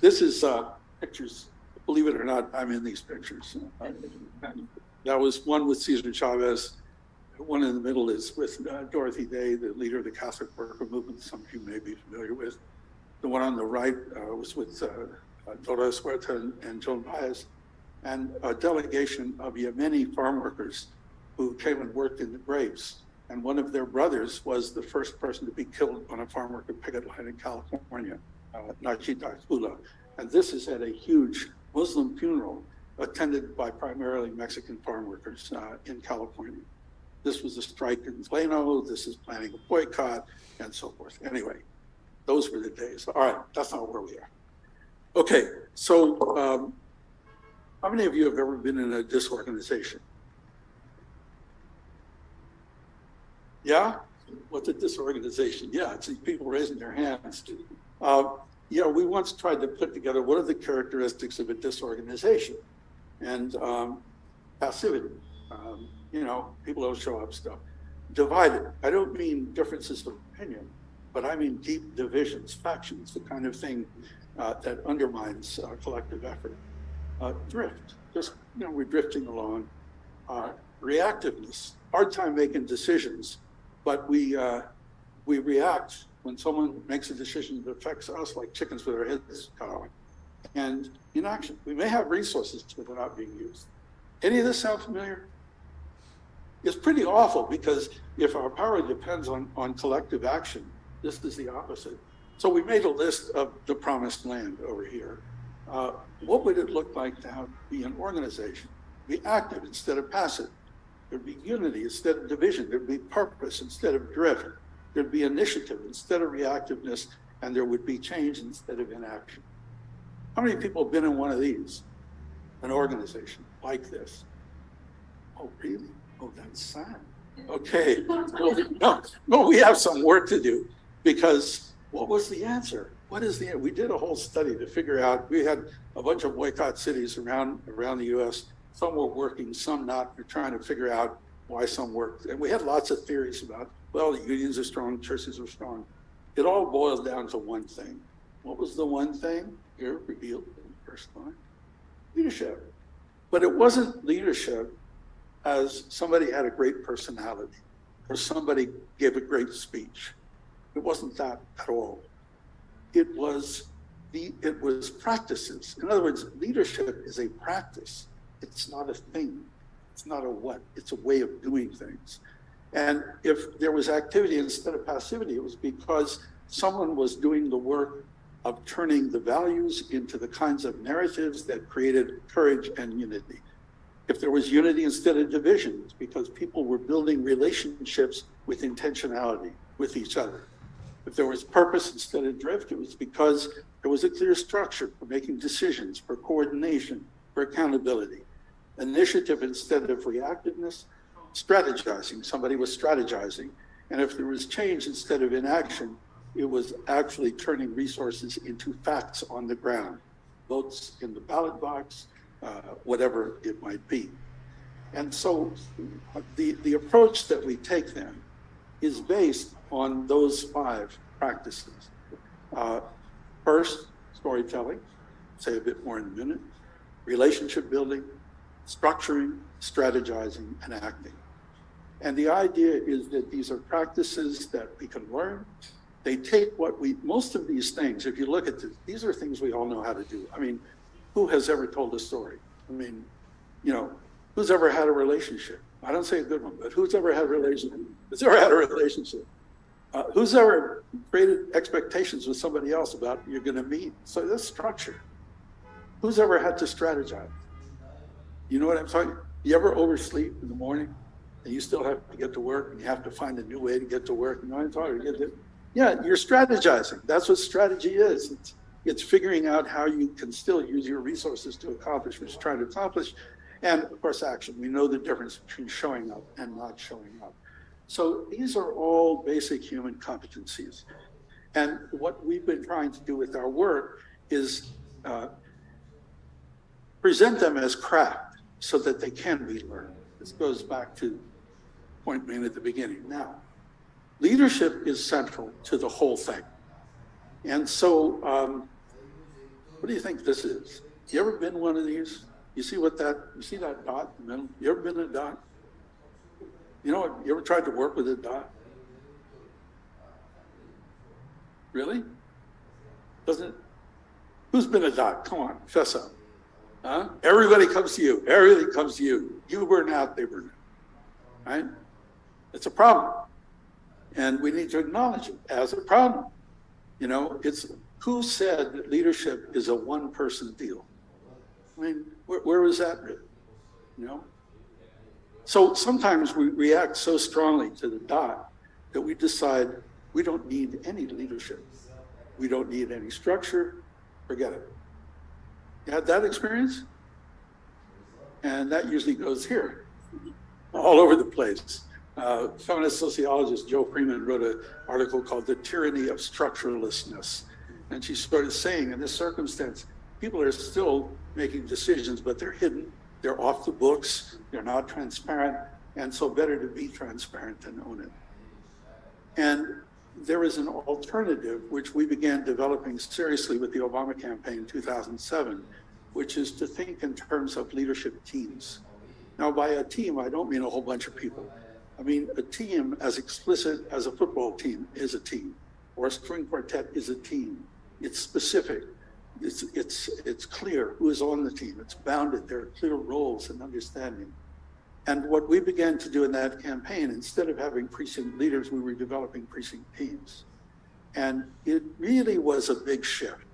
S4: this is uh, pictures believe it or not, I'm in these pictures. That was one with Cesar Chavez. One in the middle is with uh, Dorothy Day, the leader of the Catholic Worker Movement, some of you may be familiar with. The one on the right uh, was with Dolores Huerta and, and Joan Baez, and a delegation of Yemeni farm workers who came and worked in the grapes. And one of their brothers was the first person to be killed on a farm worker picket line in California, uh, And this is at a huge Muslim funeral attended by primarily Mexican farm workers uh, in California. This was a strike in Delano. This is planning a boycott and so forth. Anyway, those were the days. All right, that's not where we are. Okay, so um, how many of you have ever been in a disorganization? Yeah? What's a disorganization? Yeah, it's people raising their hands. Uh, know, we once tried to put together what are the characteristics of a disorganization and um, passivity. Um, you know, people don't show up stuff. Divided. I don't mean differences of opinion, but I mean deep divisions, factions, the kind of thing uh, that undermines uh, collective effort. Uh, drift. Just, you know, we're drifting along. Uh, reactiveness. Hard time making decisions, but we uh, we react when someone makes a decision that affects us like chickens with our heads cut off. And inaction. We may have resources, but they're not being used. Any of this sound familiar? It's pretty awful because if our power depends on, on collective action, this is the opposite. So we made a list of the promised land over here. Uh, what would it look like to have, be an organization? Be active instead of passive. There'd be unity instead of division. There'd be purpose instead of drift there'd be initiative instead of reactiveness, and there would be change instead of inaction. How many people have been in one of these? An organization like this? Oh, really? Oh, that's sad. Okay. Well, no, no, we have some work to do because what was the answer? What is the, we did a whole study to figure out, we had a bunch of boycott cities around, around the US. Some were working, some not. We're trying to figure out why some worked. And we had lots of theories about, well, the unions are strong, churches are strong. It all boils down to one thing. What was the one thing? Here revealed in the first line. Leadership. But it wasn't leadership as somebody had a great personality or somebody gave a great speech. It wasn't that at all. It was the it was practices. In other words, leadership is a practice. It's not a thing. It's not a what. It's a way of doing things. And if there was activity instead of passivity, it was because someone was doing the work of turning the values into the kinds of narratives that created courage and unity. If there was unity instead of division, it's because people were building relationships with intentionality with each other. If there was purpose instead of drift, it was because there was a clear structure for making decisions, for coordination, for accountability. Initiative instead of reactiveness, strategizing. Somebody was strategizing. And if there was change instead of inaction, it was actually turning resources into facts on the ground, votes in the ballot box, uh, whatever it might be. And so the, the approach that we take then is based on those five practices. Uh, first, storytelling, say a bit more in a minute, relationship building, structuring, strategizing, and acting. And the idea is that these are practices that we can learn. They take what we, most of these things, if you look at this, these are things we all know how to do. I mean, who has ever told a story? I mean, you know, who's ever had a relationship? I don't say a good one, but who's ever had a relationship? Who's ever had a relationship? Uh, who's ever created expectations with somebody else about you're going to meet? So this structure. Who's ever had to strategize? You know what I'm talking? You ever oversleep in the morning and you still have to get to work and you have to find a new way to get to work? You know what I'm talking? To, yeah, you're strategizing. That's what strategy is. It's, it's figuring out how you can still use your resources to accomplish what you're trying to accomplish. And of course, action. We know the difference between showing up and not showing up. So these are all basic human competencies. And what we've been trying to do with our work is uh, present them as craft so that they can be learned. This goes back to point made at the beginning. Now, leadership is central to the whole thing. And so, um, what do you think this is? You ever been one of these? You see what that, you see that dot in the middle? You ever been a dot? You know, you ever tried to work with a dot? Really? Doesn't, who's been a dot? Come on, fess up. Huh? Everybody comes to you. Everybody comes to you. You burn out, they burn out. Right? It's a problem. And we need to acknowledge it as a problem. You know, it's who said that leadership is a one person deal? I mean, where, where was that written? You know? So sometimes we react so strongly to the dot that we decide we don't need any leadership. We don't need any structure. Forget it. You had that experience? And that usually goes here, all over the place. Uh, feminist sociologist Jo Freeman wrote an article called The Tyranny of Structurelessness. And she started saying, in this circumstance, people are still making decisions, but they're hidden, they're off the books, they're not transparent, and so better to be transparent than own it. And there is an alternative which we began developing seriously with the Obama campaign in 2007, which is to think in terms of leadership teams. Now, by a team, I don't mean a whole bunch of people. I mean, a team as explicit as a football team is a team, or a string quartet is a team. It's specific. It's, it's, it's clear who is on the team. It's bounded. There are clear roles and understanding. And what we began to do in that campaign, instead of having precinct leaders, we were developing precinct teams. And it really was a big shift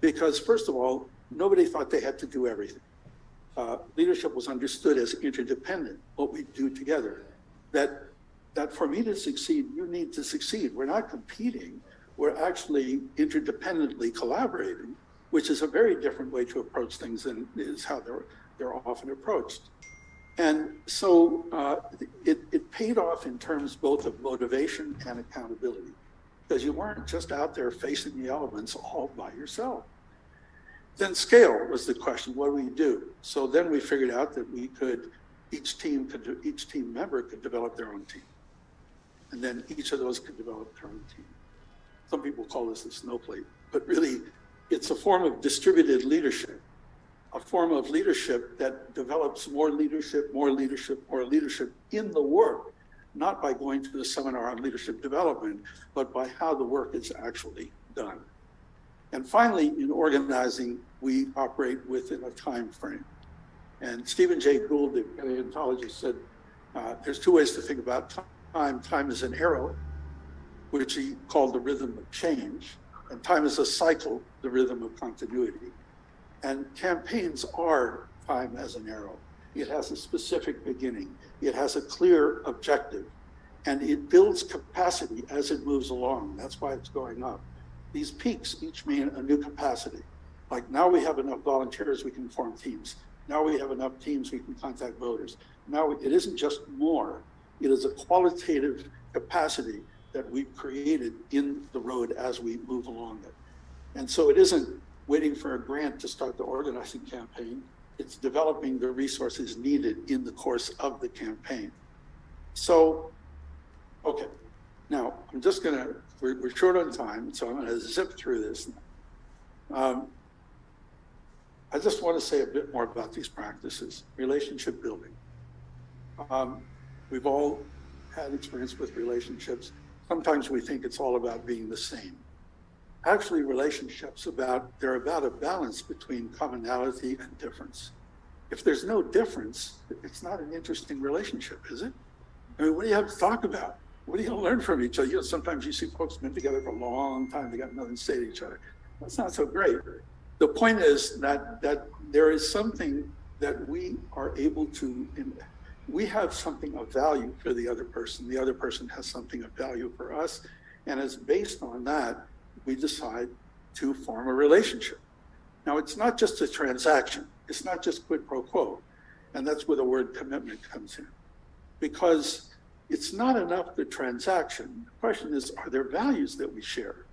S4: because, first of all, nobody thought they had to do everything. Uh, leadership was understood as interdependent, what we do together. That, that for me to succeed, you need to succeed. We're not competing, we're actually interdependently collaborating which is a very different way to approach things than is how they're, they're often approached. And so uh, it, it paid off in terms both of motivation and accountability, because you weren't just out there facing the elements all by yourself. Then scale was the question, what do we do? So then we figured out that we could, each team could, each team member could develop their own team. And then each of those could develop their own team. Some people call this the snowflake, but really it's a form of distributed leadership, a form of leadership that develops more leadership, more leadership, more leadership in the work, not by going to the seminar on leadership development, but by how the work is actually done. And finally, in organizing, we operate within a time frame. And Stephen Jay Gould, the paleontologist, said uh, there's two ways to think about time. Time is an arrow, which he called the rhythm of change, and time is a cycle, the rhythm of continuity. And campaigns are time as an arrow. It has a specific beginning, it has a clear objective, and it builds capacity as it moves along. That's why it's going up. These peaks each mean a new capacity. Like now we have enough volunteers, we can form teams. Now we have enough teams, we can contact voters. Now it isn't just more, it is a qualitative capacity that we've created in the road as we move along it. And so it isn't waiting for a grant to start the organizing campaign. It's developing the resources needed in the course of the campaign. So, okay, now I'm just gonna, we're, we're short on time, so I'm gonna zip through this. Um, I just want to say a bit more about these practices, relationship building. Um, we've all had experience with relationships. Sometimes we think it's all about being the same. Actually, relationships about they're about a balance between commonality and difference. If there's no difference, it's not an interesting relationship, is it? I mean, what do you have to talk about? What do you learn from each other? You know, sometimes you see folks been together for a long time, they got nothing to say to each other. That's not so great. The point is that that there is something that we are able to we have something of value for the other person. The other person has something of value for us. And it's based on that, we decide to form a relationship. Now, it's not just a transaction, it's not just quid pro quo. And that's where the word commitment comes in. Because it's not enough the transaction. The question is, are there values that we share?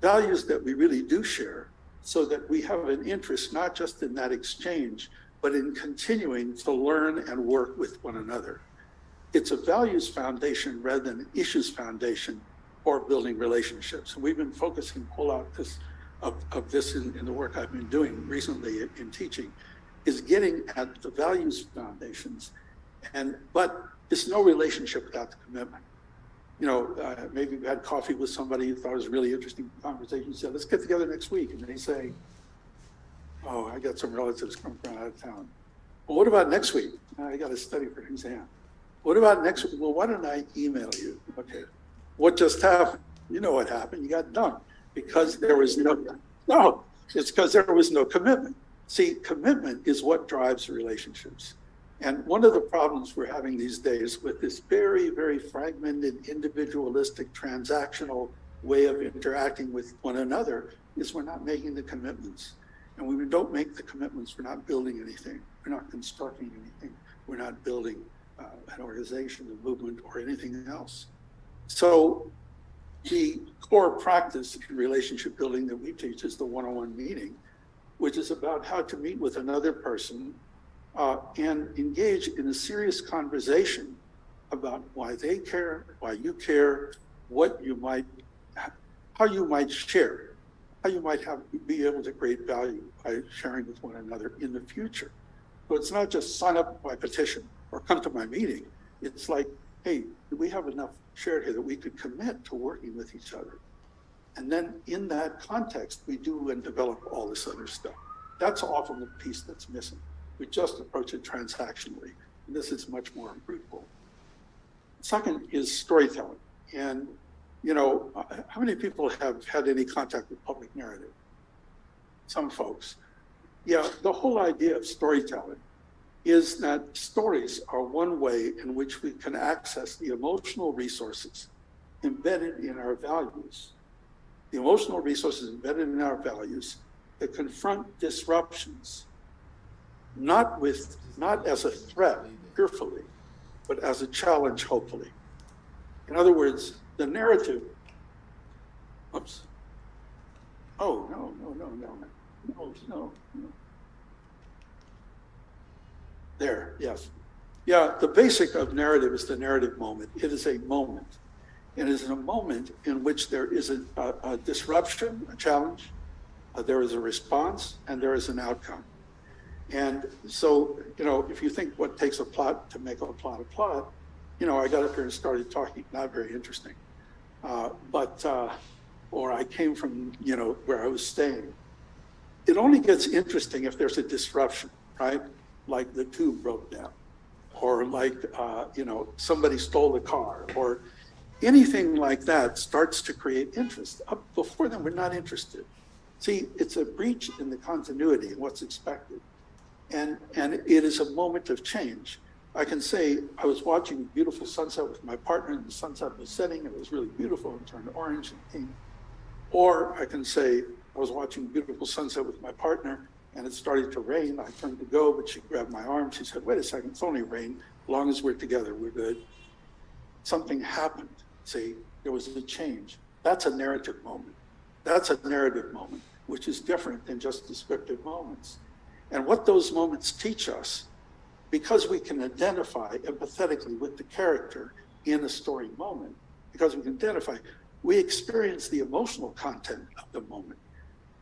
S4: Values that we really do share so that we have an interest not just in that exchange, but in continuing to learn and work with one another. It's a values foundation rather than issues foundation or building relationships. And we've been focusing pull out this of, of this in, in the work I've been doing recently in teaching, is getting at the values foundations. And but it's no relationship without the commitment. You know, uh, maybe you had coffee with somebody you thought was a really interesting conversation. You said, let's get together next week. And they say, Oh, I got some relatives coming from out of town. Well, what about next week? Uh, I got to study for an exam. What about next week? Well, why don't I email you? Okay. What just happened? You know what happened. You got done because there was no, no, it's because there was no commitment. See, commitment is what drives relationships. And one of the problems we're having these days with this very, very fragmented, individualistic, transactional way of interacting with one another is we're not making the commitments. And when we don't make the commitments, we're not building anything. We're not constructing anything. We're not building uh, an organization, a movement, or anything else. So the core practice in relationship building that we teach is the one-on-one meeting, which is about how to meet with another person uh, and engage in a serious conversation about why they care, why you care, what you might, how you might share how you might have be able to create value by sharing with one another in the future. So it's not just sign up by petition or come to my meeting. It's like, hey, do we have enough shared here that we could commit to working with each other? And then in that context, we do and develop all this other stuff. That's often the piece that's missing. We just approach it transactionally. And this is much more fruitful. Second is storytelling. And you know, uh, how many people have had any contact with public narrative? Some folks. Yeah, the whole idea of storytelling is that stories are one way in which we can access the emotional resources embedded in our values. The emotional resources embedded in our values to confront disruptions, not with, not as a threat, fearfully, but as a challenge, hopefully. In other words, the narrative, oops. Oh, no, no, no, no, no, no. There, yes. Yeah, the basic of narrative is the narrative moment. It is a moment. It is a moment in which there is a, a, a disruption, a challenge, uh, there is a response, and there is an outcome. And so, you know, if you think what takes a plot to make a plot a plot, you know, I got up here and started talking, not very interesting. Uh, but, uh, or I came from, you know, where I was staying. It only gets interesting if there's a disruption, right? Like the tube broke down, or like, uh, you know, somebody stole the car, or anything like that starts to create interest. Up before then, we're not interested. See, it's a breach in the continuity and what's expected. And, and it is a moment of change. I can say I was watching a beautiful sunset with my partner, and the sunset was setting, it was really beautiful and turned orange and pink. Or I can say I was watching beautiful sunset with my partner, and it started to rain. I turned to go, but she grabbed my arm. She said, Wait a second, it's only rain. As long as we're together, we're good. Something happened. See, there was a change. That's a narrative moment. That's a narrative moment, which is different than just descriptive moments. And what those moments teach us, because we can identify empathetically with the character in a story moment, because we can identify, we experience the emotional content of the moment,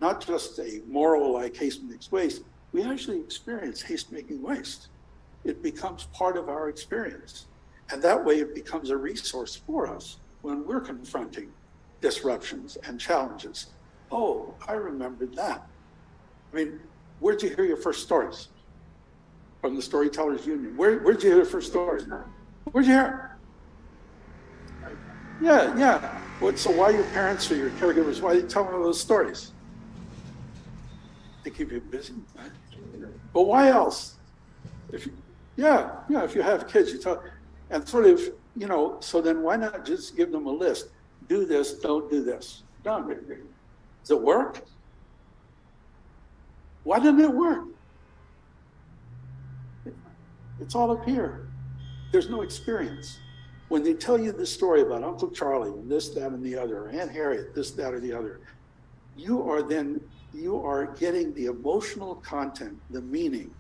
S4: not just a moral like haste makes waste. We actually experience haste making waste. It becomes part of our experience. And that way it becomes a resource for us when we're confronting disruptions and challenges. Oh, I remembered that. I mean, where'd you hear your first stories? From the Storytellers Union. Where, where'd you hear the first stories? Where'd you hear? Yeah, yeah. What, so why your parents or your caregivers, why are you telling those stories? They keep you busy. But why else? If you, yeah, yeah, if you have kids, you talk and sort of, you know, so then why not just give them a list? Do this, don't do this. Done. Does it work? Why doesn't it work? It's all up here. There's no experience. When they tell you the story about Uncle Charlie and this, that, and the other, Aunt Harriet, this, that, or the other, you are then you are getting the emotional content, the meaning,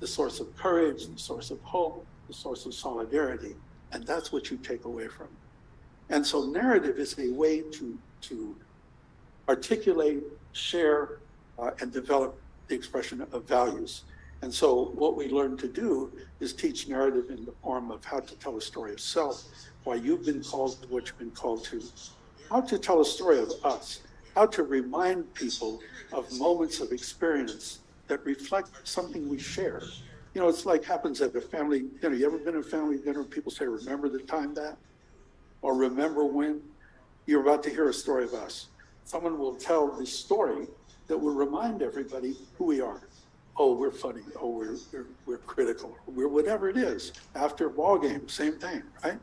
S4: the source of courage, the source of hope, the source of solidarity, and that's what you take away from. And so narrative is a way to to articulate, share, uh, and develop the expression of values. And so what we learn to do is teach narrative in the form of how to tell a story of self, why you've been called what you've been called to, how to tell a story of us, how to remind people of moments of experience that reflect something we share. You know, it's like happens at a family dinner. You ever been at a family dinner people say, remember the time that? Or remember when? You're about to hear a story of us. Someone will tell this story that will remind everybody who we are. Oh, we're funny. Oh, we're, we're, we're critical. We're whatever it is. After a ball game, same thing, right?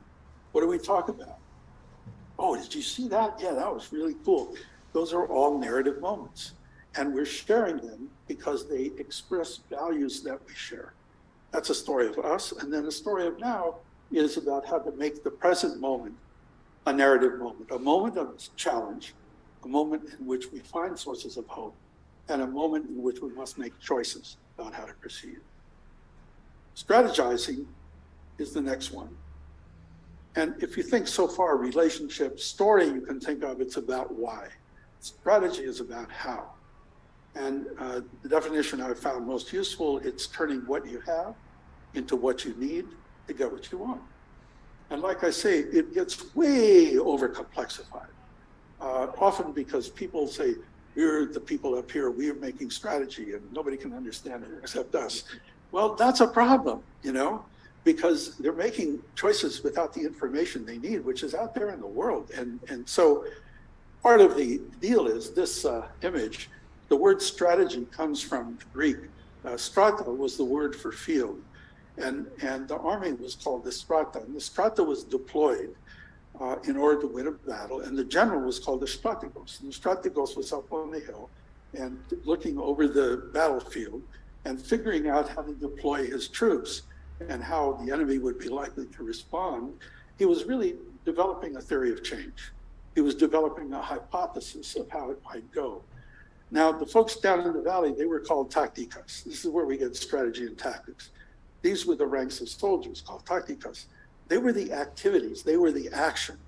S4: What do we talk about? Oh, did you see that? Yeah, that was really cool. Those are all narrative moments. And we're sharing them because they express values that we share. That's a story of us. And then the story of now is about how to make the present moment a narrative moment, a moment of challenge, a moment in which we find sources of hope, and a moment in which we must make choices about how to proceed. Strategizing is the next one. And if you think so far, relationship, story, you can think of it's about why. Strategy is about how. And uh, the definition I found most useful, it's turning what you have into what you need to get what you want. And like I say, it gets way over complexified uh, often because people say, we're the people up here, we're making strategy and nobody can understand it except us. Well, that's a problem, you know, because they're making choices without the information they need, which is out there in the world. And, and so part of the deal is this uh, image, the word strategy comes from Greek. Uh, strata was the word for field. And, and the army was called the strata. And the strata was deployed uh, in order to win a battle. And the general was called the strategos. And the strategos was up on the hill, and looking over the battlefield and figuring out how to deploy his troops and how the enemy would be likely to respond, he was really developing a theory of change. He was developing a hypothesis of how it might go. Now, the folks down in the valley, they were called tacticas. This is where we get strategy and tactics. These were the ranks of soldiers called tacticas. They were the activities, they were the action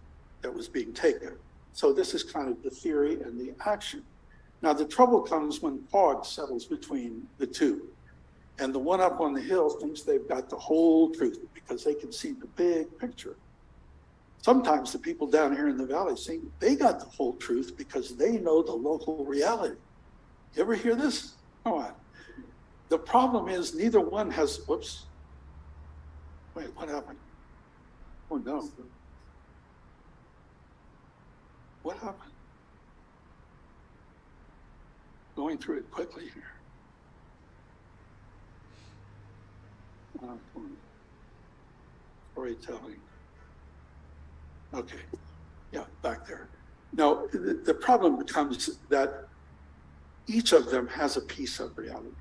S4: that was being taken. So this is kind of the theory and the action. Now, the trouble comes when fog settles between the two. And the one up on the hill thinks they've got the whole truth because they can see the big picture. Sometimes the people down here in the valley think they got the whole truth because they know the local reality. You ever hear this? Come on. The problem is neither one has, whoops. Wait, what happened? Oh no. What happened? Going through it quickly here. Uh, storytelling. Okay, yeah, back there. Now, the, the problem becomes that each of them has a piece of reality.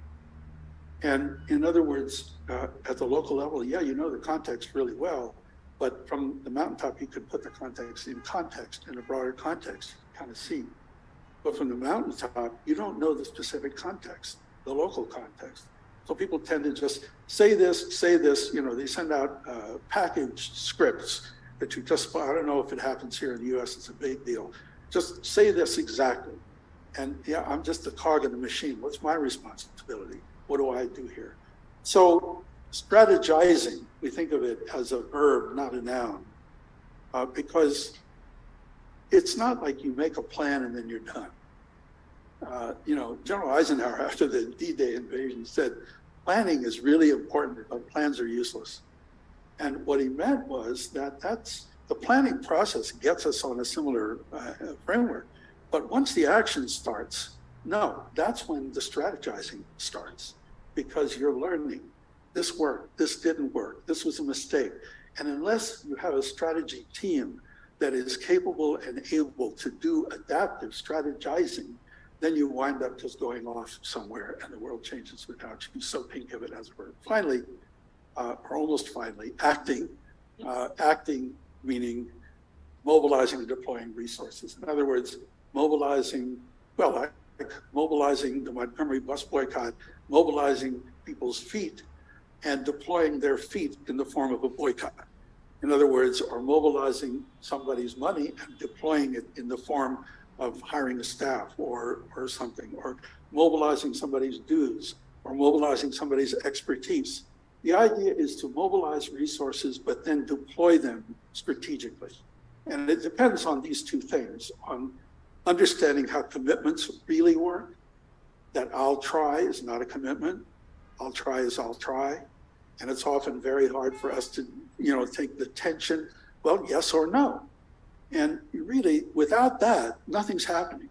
S4: And in other words, uh, at the local level, yeah, you know the context really well, but from the mountaintop, you could put the context in context, in a broader context, kind of see. But from the mountaintop, you don't know the specific context, the local context. So people tend to just say this, say this, you know, they send out uh, packaged scripts that you just, I don't know if it happens here in the US, it's a big deal. Just say this exactly. And yeah, I'm just a cog in the machine. What's my responsibility? What do I do here? So strategizing, we think of it as a verb, not a noun, uh, because it's not like you make a plan and then you're done. Uh, you know, General Eisenhower, after the D-Day invasion, said, planning is really important, but plans are useless. And what he meant was that that's the planning process gets us on a similar uh, framework. But once the action starts, no, that's when the strategizing starts because you're learning this worked, this didn't work, this was a mistake. And unless you have a strategy team that is capable and able to do adaptive strategizing, then you wind up just going off somewhere and the world changes without you. So think of it as a word. Finally, uh, or almost finally, acting, uh, acting meaning mobilizing and deploying resources. In other words, mobilizing, well, like mobilizing the Montgomery bus boycott, mobilizing people's feet and deploying their feet in the form of a boycott. In other words, or mobilizing somebody's money and deploying it in the form of hiring a staff or, or something, or mobilizing somebody's dues or mobilizing somebody's expertise. The idea is to mobilize resources, but then deploy them strategically. And it depends on these two things on understanding how commitments really work, that I'll try is not a commitment, I'll try is I'll try. And it's often very hard for us to, you know, take the tension, well, yes or no. And really, without that, nothing's happening.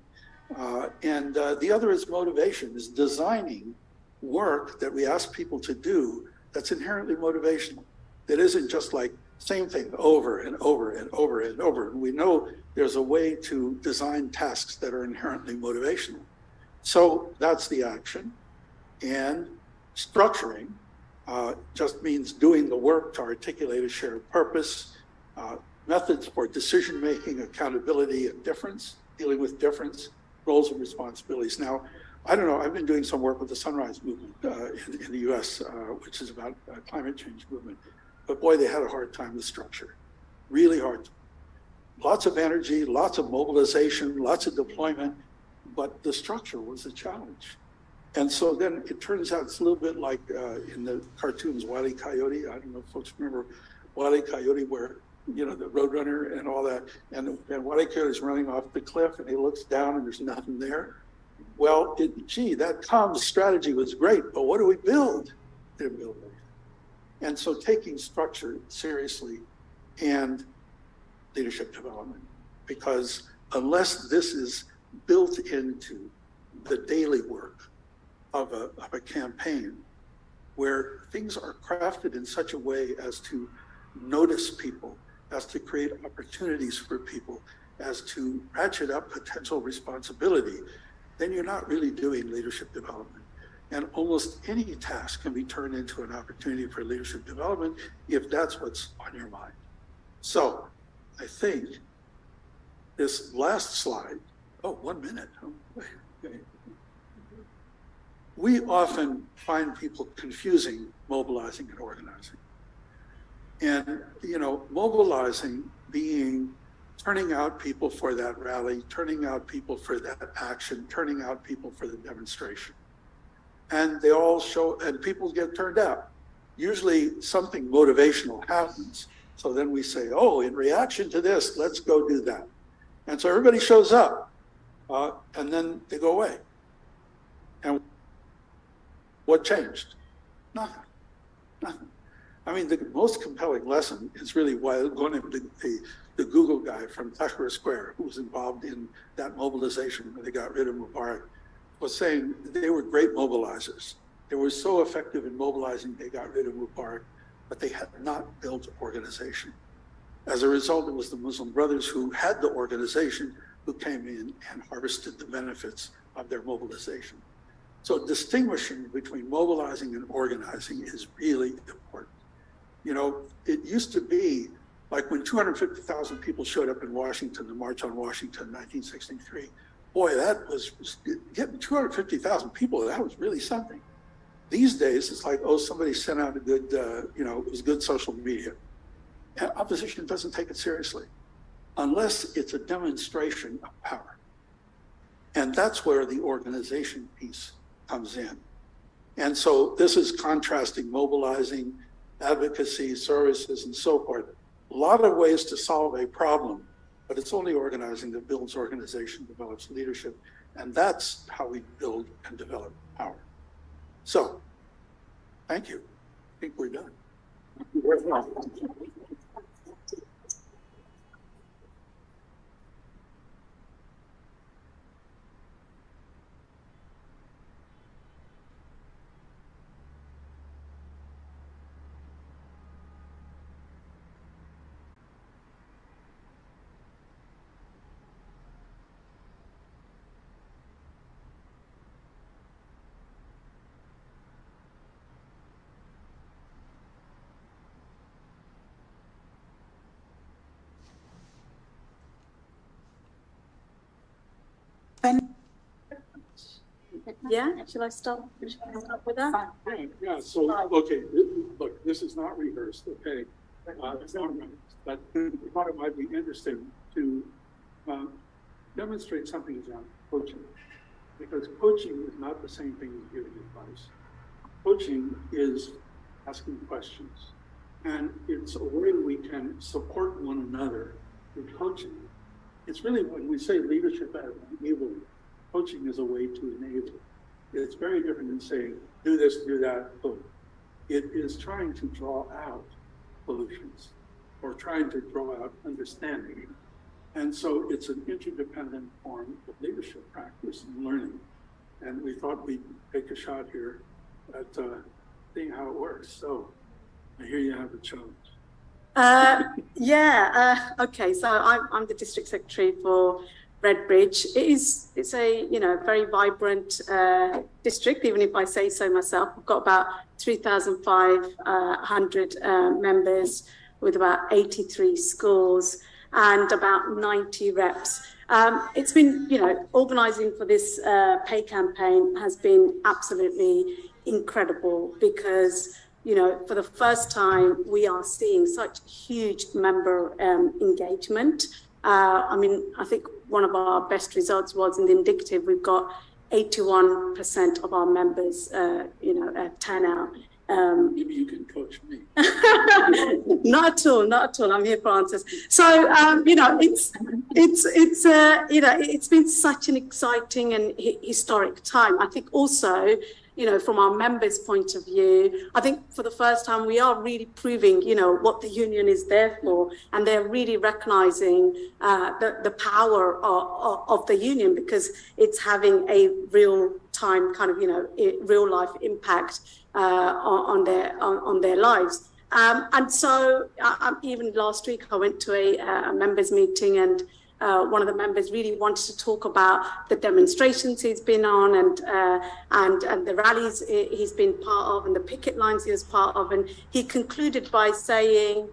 S4: Uh, and uh, the other is motivation, is designing work that we ask people to do that's inherently motivational. That isn't just like same thing over and over and over and over. We know there's a way to design tasks that are inherently motivational. So that's the action. And Structuring uh, just means doing the work to articulate a shared purpose, uh, methods for decision making, accountability, and difference, dealing with difference, roles and responsibilities. Now, I don't know, I've been doing some work with the Sunrise Movement uh, in, in, the US, uh, which is about climate change movement. But boy, they had a hard time with structure, really hard. Lots of energy, lots of mobilization, lots of deployment, but the structure was a challenge. And so then it turns out it's a little bit like uh, in the cartoons, Wile E. Coyote. I don't know if folks remember Wile E. Coyote, where you know the Roadrunner and all that, and and Wile E. Coyote is running off the cliff, and he looks down, and there's nothing there. Well, it, gee, that Tom's strategy was great, but what do we build? Didn't build. And so taking structure seriously and leadership development, because unless this is built into the daily work of a, of a campaign where things are crafted in such a way as to notice people, as to create opportunities for people, as to ratchet up potential responsibility, then you're not really doing leadership development. And almost any task can be turned into an opportunity for leadership development if that's what's on your mind. So I think this last slide, oh, one minute. Oh. We often find people confusing mobilizing and organizing. And, you know, mobilizing being turning out people for that rally, turning out people for that action, turning out people for the demonstration. And they all show, and people get turned out. Usually something motivational happens. So then we say, oh, in reaction to this, let's go do that. And so everybody shows up, uh, and then they go away. And what changed? Nothing. Nothing. I mean, the most compelling lesson is really why going to the, the, Google guy from Tahrir Square, who was involved in that mobilization when they got rid of Mubarak, was saying they were great mobilizers. They were so effective in mobilizing, they got rid of Mubarak, but they had not built organization. As a result, it was the Muslim Brothers who had the organization who came in and harvested the benefits of their mobilization. So distinguishing between mobilizing and organizing is really important. You know, it used to be like when 250,000 people showed up in Washington, the March on Washington, 1963. Boy, that was getting 250,000 people. That was really something. These days, it's like, oh, somebody sent out a good, uh, you know, it was good social media. And opposition doesn't take it seriously unless it's a demonstration of power. And that's where the organization piece comes in. And so this is contrasting mobilizing, advocacy, services, and so forth. A lot of ways to solve a problem, but it's only organizing that builds organization, develops leadership, and that's how we build and develop power. So, thank you. I think we're done.
S5: Yeah, shall I start with that?
S4: Yeah, so, okay, look, this is not rehearsed, okay? Uh, it's not rehearsed, but I thought it might be interesting to uh, demonstrate something around coaching. Because coaching is not the same thing as giving advice. Coaching is asking questions. And it's a way we can support one another in coaching. It's really when we say leadership as enabling, coaching is a way to enable. It's very different than saying, do this, do that, boom. It is trying to draw out solutions or trying to draw out understanding. And so it's an interdependent form of leadership practice and learning. And we thought we'd take a shot here at uh, seeing how it works. So I hear you have a challenge.
S5: Uh, yeah, uh, okay. So I'm, I'm the district secretary for Redbridge. It is it's a you know very vibrant uh, district, even if I say so myself. We've got about 3,500 uh, members with about 83 schools and about 90 reps. Um, it's been, you know, organising for this uh, pay campaign has been absolutely incredible because, you know, for the first time we are seeing such huge member um, engagement. Uh, I mean, I think one of our best results was in the indicative. We've got 81% of our members, uh, you know, uh, turnout.
S4: Um, Maybe you can coach me.
S5: not at all, not at all. I'm here for answers. So, um, you know, it's it's it's uh, you know, it's been such an exciting and historic time. I think also you know, from our members' point of view, I think for the first time we are really proving, you know, what the union is there for, and they're really recognizing uh, the, the power of, of, the union because it's having a real time kind of, you know, real life impact uh, on, on, their on, on their lives. Um, and so, uh, even last week, I went to a, a members' meeting and uh, one of the members really wanted to talk about the demonstrations he's been on and uh, and and the rallies he's been part of and the picket lines he was part of, and he concluded by saying.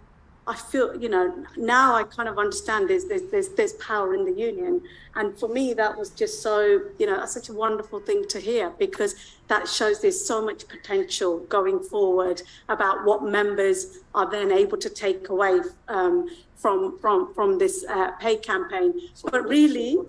S5: I feel, you know, now I kind of understand there's, there's, there's, there's power in the union. And for me, that was just so, you know, such a wonderful thing to hear because that shows there's so much potential going forward about what members are then able to take away um, from from from this uh, pay campaign. But really,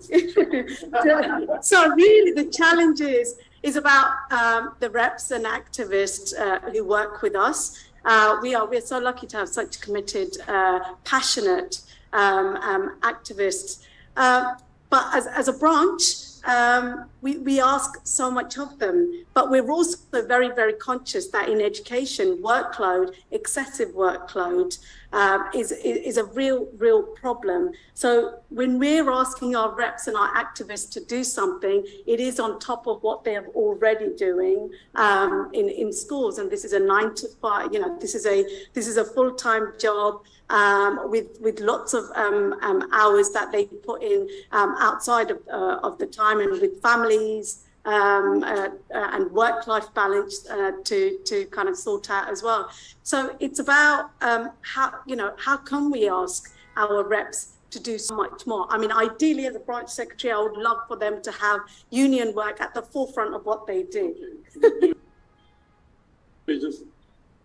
S5: so really the challenge is is about um, the reps and activists uh, who work with us. Uh, we are we're so lucky to have such committed, uh, passionate um, um, activists. Uh, but as, as a branch, um, we, we ask so much of them, but we're also very, very conscious that in education, workload, excessive workload, um, is, is a real, real problem. So when we're asking our reps and our activists to do something, it is on top of what they're already doing um, in, in schools. And this is a nine to five, you know, this is a, this is a full-time job um, with with lots of um, um, hours that they put in um, outside of, uh, of the time and with families um, uh, uh, and work life balance uh, to to kind of sort out as well. So it's about um, how you know how can we ask our reps to do so much more. I mean, ideally, as a branch secretary, I would love for them to have union work at the forefront of what they do.
S4: just,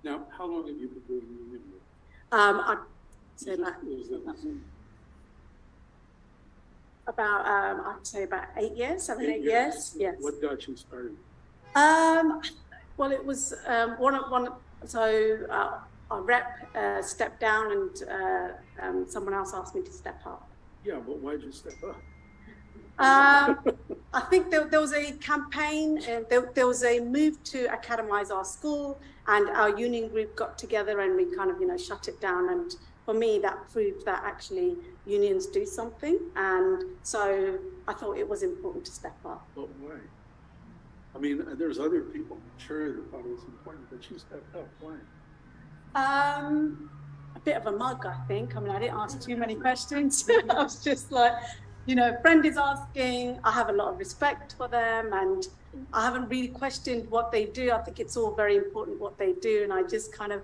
S4: now, how long have you been doing union work?
S5: Um, I say about, about um, I'd say about eight years, seven, eight, years. Yes.
S4: What got you started?
S5: Um, well, it was um, one one. So uh, our rep uh, stepped down, and uh, um, someone else asked me to step up.
S4: Yeah, but why did you step up?
S5: Um, I think there, there was a campaign, uh, there, there, was a move to academize our school, and our union group got together and we kind of, you know, shut it down. And for me, that proved that actually unions do something. And so I thought it was important to step up.
S4: But why? I mean, uh, there's other people, I'm sure, that thought it was important, but you stepped up. Why?
S5: Um, a bit of a mug, I think. I mean, I didn't ask too many questions. I was just like, you know, a friend is asking. I have a lot of respect for them, and I haven't really questioned what they do. I think it's all very important what they do, and I just kind of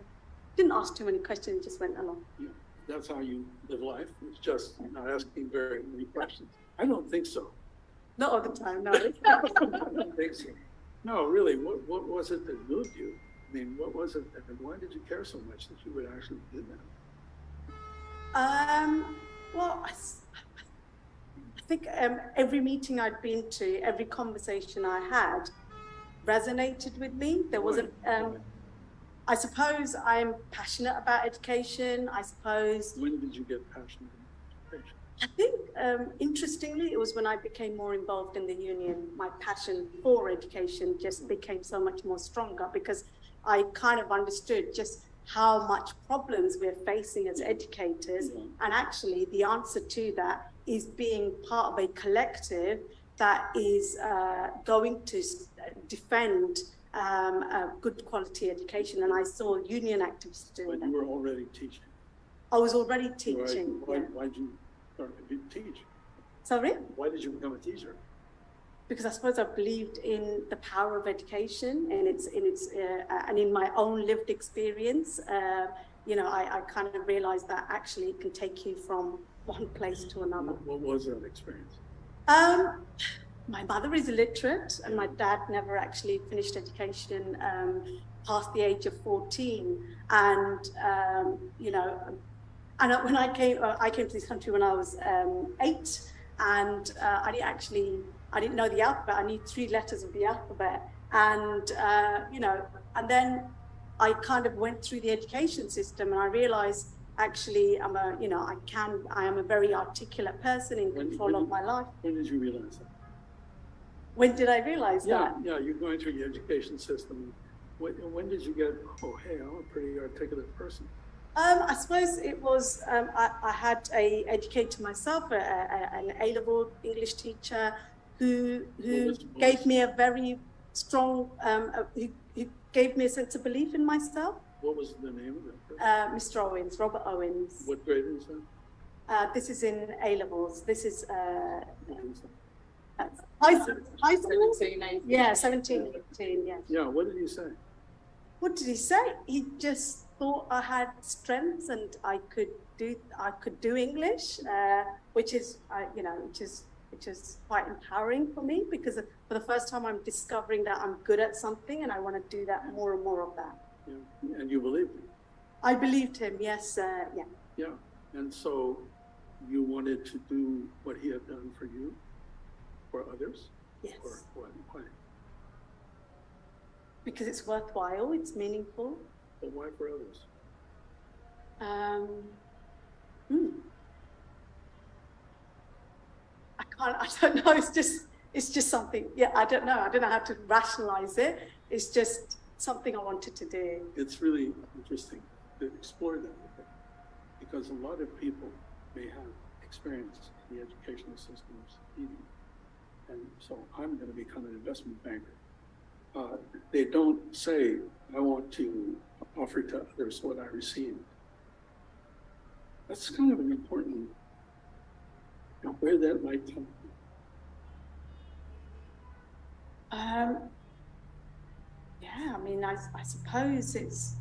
S5: didn't ask too many questions, just went along.
S4: Yeah, that's how you live life. It's just not asking very many questions. I don't think so.
S5: Not all the time, no.
S4: I don't think so. No, really. What what was it that moved you? I mean, what was it, and why did you care so much that you would actually do
S5: that? Um. Well, I, I think um, every meeting I'd been to, every conversation I had, resonated with me. There wasn't. Um, I suppose I'm passionate about education. I suppose.
S4: When did you get passionate about education?
S5: I think, um, interestingly, it was when I became more involved in the union. My passion for education just became so much more stronger because I kind of understood just how much problems we're facing as educators. Mm-hmm. And actually, the answer to that is being part of a collective that is uh, going to defend um, a good quality education, and I saw union activists doing
S4: but
S5: that.
S4: you were already teaching.
S5: I was already teaching.
S4: Why, why did you start to teach?
S5: Sorry?
S4: Why did you become a teacher?
S5: Because I suppose I believed in the power of education and its in its uh, and in my own lived experience. Uh, you know, I, I kind of realized that actually it can take you from one place to another.
S4: What, what was that experience?
S5: Um, my mother is illiterate and my dad never actually finished education um, past the age of 14 and um, you know and when i came uh, i came to this country when i was um, eight and uh, i didn't actually i didn't know the alphabet. I knew three letters of the alphabet. And uh, you know and then i kind of went through the education system and i realized actually i'm a you know i can i am a very articulate person in control when, when, of my life.
S4: when did you realize that
S5: when did I realize
S4: yeah,
S5: that?
S4: Yeah, you're going through the education system. When, when did you get, oh, hey, I'm a pretty articulate person?
S5: Um, I suppose it was, um, I, I, had a educator myself, a, a, an A-level English teacher who, who gave me a very strong, um, who, who, gave me a sense of belief in myself.
S4: What was the name of it?
S5: Uh, Mr. Owens, Robert Owens.
S4: What grade was that?
S5: Uh, this is in A levels. This is uh, high, school- high school.
S2: 17, 18.
S5: Yeah, 17, 18, yeah.
S4: Yeah, what did he say?
S5: What did he say? He just thought I had strengths and I could do I could do English, uh, which is uh, you know which is which is quite empowering for me because for the first time I'm discovering that I'm good at something and I want to do that more and more of that.
S4: Yeah, And you believed him?
S5: I believed him. Yes, uh, yeah.
S4: Yeah, and so you wanted to do what he had done for you, for others?
S5: Yes,
S4: Or what, why?
S5: because it's worthwhile. It's meaningful.
S4: But why for others?
S5: Um, hmm. I can't. I don't know. It's just. It's just something. Yeah, I don't know. I don't know how to rationalize it. It's just something I wanted to do.
S4: It's really interesting to explore that a bit, because a lot of people may have experience in the educational systems, even. And so I'm going to become an investment banker. Uh, they don't say, I want to offer to others what I received. That's kind of an important, you know, where that might come from.
S5: Um, yeah, I mean, I, I suppose it's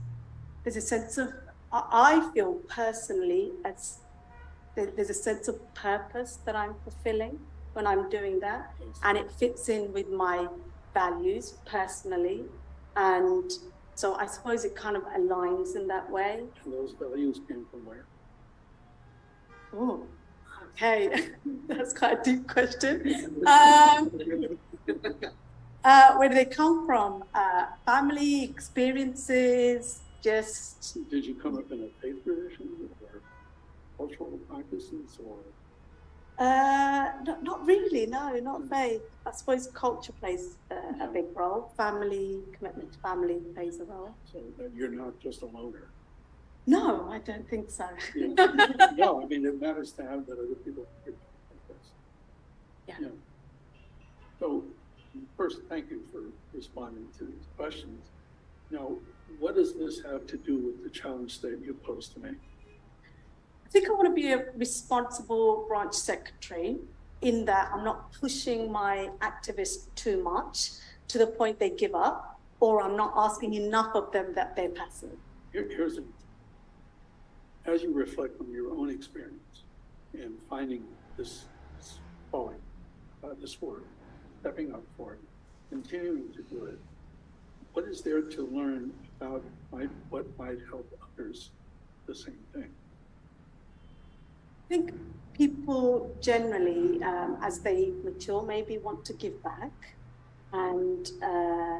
S5: there's a sense of I, I feel personally as there's a sense of purpose that I'm fulfilling when I'm doing that, and it fits in with my values personally, and so I suppose it kind of aligns in that way.
S4: And those values came from where?
S5: Oh, okay, that's quite a deep question. Um, uh, where do they come from? Uh, family experiences, just
S4: Did you come up in a faith tradition or cultural practices or?
S5: Uh, not, not really. No, not faith. I suppose culture plays uh, a big role. Family commitment to family plays a role.
S4: So you're not just a loner.
S5: No, I don't think so.
S4: Yeah. No, I mean, it matters to have that other people. like this.
S5: Yeah.
S4: So, first, thank you for responding to these questions. Now, what does this have to do with the challenge that you posed to me?
S5: I think I want to be a responsible branch secretary in that I'm not pushing my activists too much to the point they give up, or I'm not asking enough of them that they're passive.
S4: Here, here's a, as you reflect on your own experience in finding this, this calling, uh, this work, stepping up for it, continuing to do it, what is there to learn about what might help others the same thing?
S5: I think people generally, um, as they mature, maybe want to give back and uh,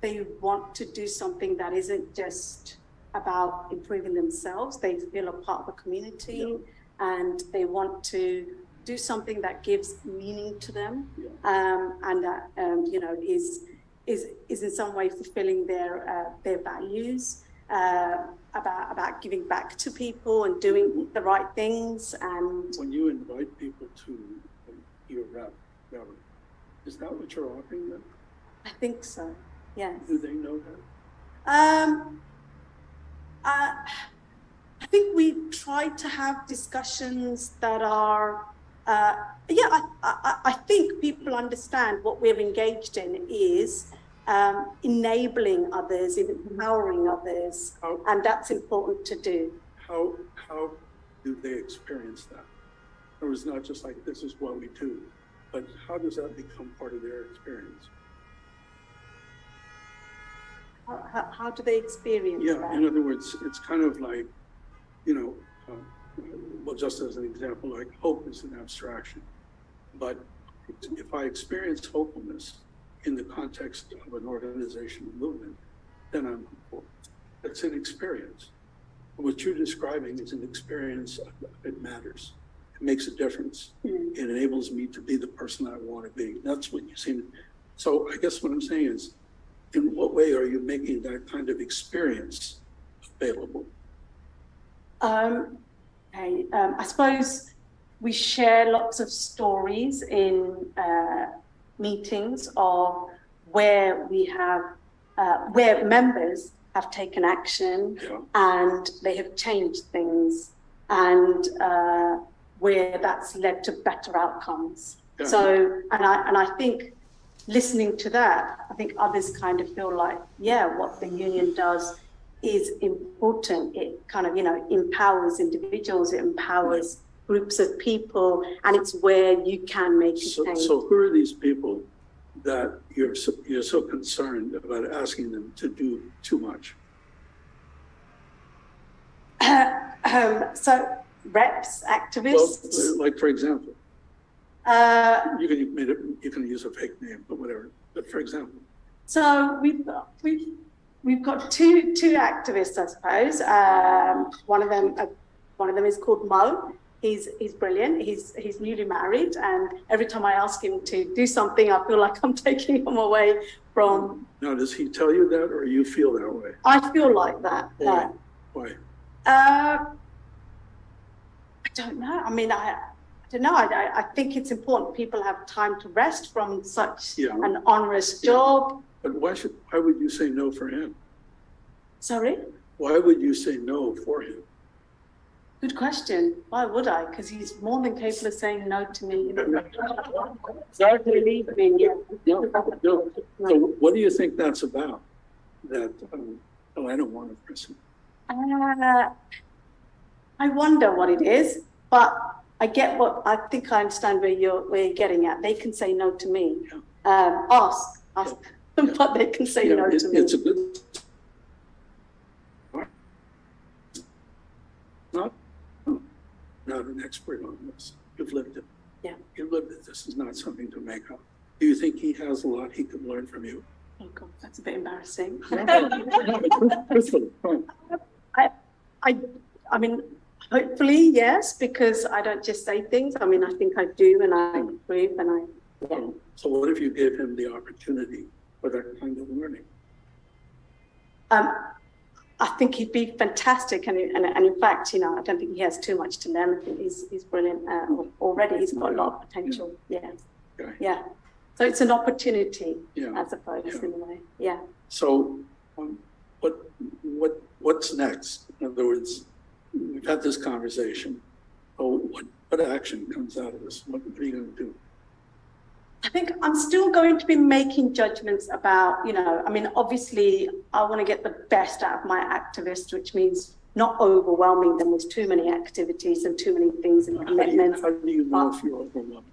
S5: they want to do something that isn't just about improving themselves. They feel a part of a community and they want to do something that gives meaning to them
S4: Yeah.
S5: um, and that, um, you know, is, is, is in some way fulfilling their, uh, their values. Uh, about about giving back to people and doing the right things and
S4: When you invite people to your rep, is that what you're offering them?
S5: I think so. Yes.
S4: Do they know that?
S5: Um, uh, I think we try to have discussions that are, uh, yeah, I, I, I think people understand what we're engaged in is um, enabling others, empowering others,
S4: How,
S5: and that's important to do.
S4: how, how do they experience that? Or is not just like, this is what we do, but how does that become part of their experience?
S5: How, how, how do they experience
S4: Yeah,
S5: that?
S4: in other words, it's kind of like, you know, um, well, just as an example, like hope is an abstraction. But if I experience hopefulness in the context of an organization or movement, then I'm hopeful. It's an experience. What you're describing is an experience It matters. It makes a difference.
S5: Mm.
S4: It enables me to be the person I want to be. That's what you seem. So I guess what I'm saying is, in what way are you making that kind of experience available?
S5: Um, okay, um, I suppose we share lots of stories in uh, meetings of where we have, uh, where members have taken action
S4: Yeah.
S5: and they have changed things. And uh, where that's led to better outcomes.
S4: Yeah.
S5: So, and I and I think listening to that, I think others kind of feel like, yeah, what the union does is important. It kind of, you know, empowers individuals, it empowers groups of people, and it's where you can make
S4: So,
S5: change.
S4: so who are these people that you're so, you're so concerned about asking them to do too much?
S5: um, so reps, activists.
S4: Well, like for example,
S5: uh,
S4: you can you it, you can use a fake name, but whatever. But for example,
S5: So we've got, we've we've got two two activists, I suppose. Um, one of them uh, one of them is called Mo. He's he's brilliant. He's he's newly married, and every time I ask him to do something, I feel like I'm taking him away from.
S4: now does he tell you that, or you feel that way?
S5: I feel like that.
S4: Why?
S5: No.
S4: Why?
S5: Uh, I don't know. I mean, I, I don't know. I, I- I think it's important people have time to rest from such
S4: Yeah.
S5: an onerous
S4: Yeah.
S5: job.
S4: But why should why would you say no for him?
S5: Sorry.
S4: Why would you say no for him?
S5: Good question. Why would I? Because he's more than capable of saying no to me. Believe me, yeah.
S4: No, no. So what do you think that's about? That um, oh, I don't want a person.
S5: Uh, I wonder what it is, but I get what I think I understand where you're where you're getting at. They can say no to me. Um, ask, ask, but they can say
S4: Yeah,
S5: no
S4: it-
S5: to me.
S4: It's a good. Not an expert on this. You've lived it.
S5: Yeah.
S4: You've lived it. This is not something to make up. Do you think he has a lot he could learn from you?
S5: Oh God, that's a bit embarrassing.
S4: Truthfully, fine.
S5: I, I mean, hopefully yes, because I don't just say things. I mean, I think I do, and I improve, and I. Yeah.
S4: So what if you gave him the opportunity for that kind of learning?
S5: Um, I think he'd be fantastic, and, and and in fact, you know, I don't think he has too much to learn. I think he's he's brilliant uh, already. He's got a lot of potential. Yeah,
S4: Okay.
S5: yeah. So it's an opportunity,
S4: Yeah.
S5: I suppose,
S4: Yeah.
S5: in a way. Yeah.
S4: So, um, what, what, what's next? In other words, we've had this conversation. Oh, what, what action comes out of this? What are you going to do?
S5: I think I'm still going to be making judgments about, you know, I mean, obviously, I want to get the best out of my activists, which means not overwhelming them with too many activities and too many things and
S4: How do you,
S5: commitments.
S4: how do you know if you're overwhelmed?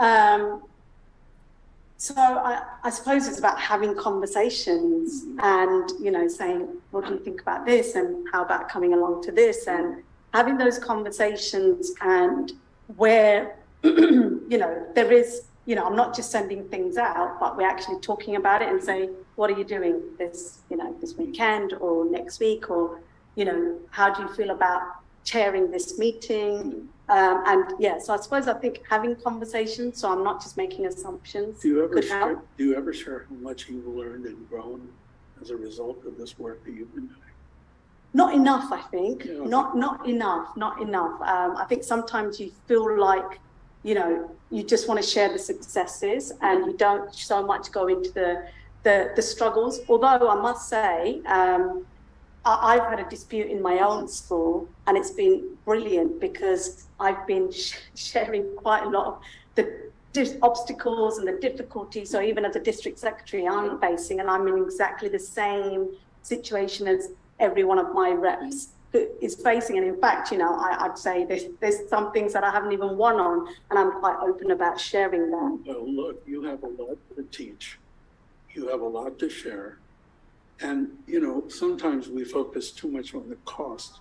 S5: Um, so I, I suppose it's about having conversations and, you know, saying, what do you think about this? And how about coming along to this? And having those conversations and where, you know, there is, you know, I'm not just sending things out, but we're actually talking about it and saying, what are you doing this, you know, this weekend or next week? Or, you know, how do you feel about chairing this meeting? Um, and yeah, so I suppose I think having conversations, so I'm not just making assumptions.
S4: Do you ever
S5: could
S4: share,
S5: help.
S4: do you ever share how much you've learned and grown as a result of this work that you've been doing?
S5: Not enough, I think.
S4: Yeah.
S5: Not not enough. Not enough. Um, I think sometimes you feel like, you know, you just want to share the successes, and you don't so much go into the the, the struggles. Although I must say, um, I, I've had a dispute in my own school, and it's been brilliant because I've been sh- sharing quite a lot of the dis- obstacles and the difficulties. So even as a district secretary, I'm facing, and I'm in exactly the same situation as every one of my reps is facing. And in fact, you know, I, I'd say there's, there's some things that I haven't even won on, and I'm quite open about sharing that.
S4: Well, look, you have a lot to teach. You have a lot to share. And, you know, sometimes we focus too much on the cost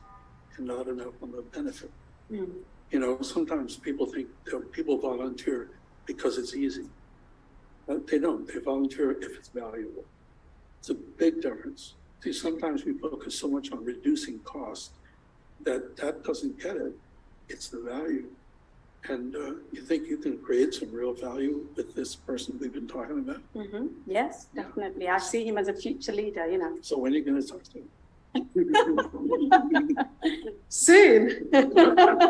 S4: and not enough on the benefit.
S5: Mm.
S4: You know, sometimes people think that people volunteer because it's easy. But they don't. They volunteer if it's valuable. It's a big difference. See, sometimes we focus so much on reducing cost that that doesn't get it. It's the value. And uh, you think you can create some real value with this person we've been talking about?
S5: hmm Yes,
S4: Yeah.
S5: definitely. I see him as a future leader, you know.
S4: So when are you going to talk to him?
S5: Soon.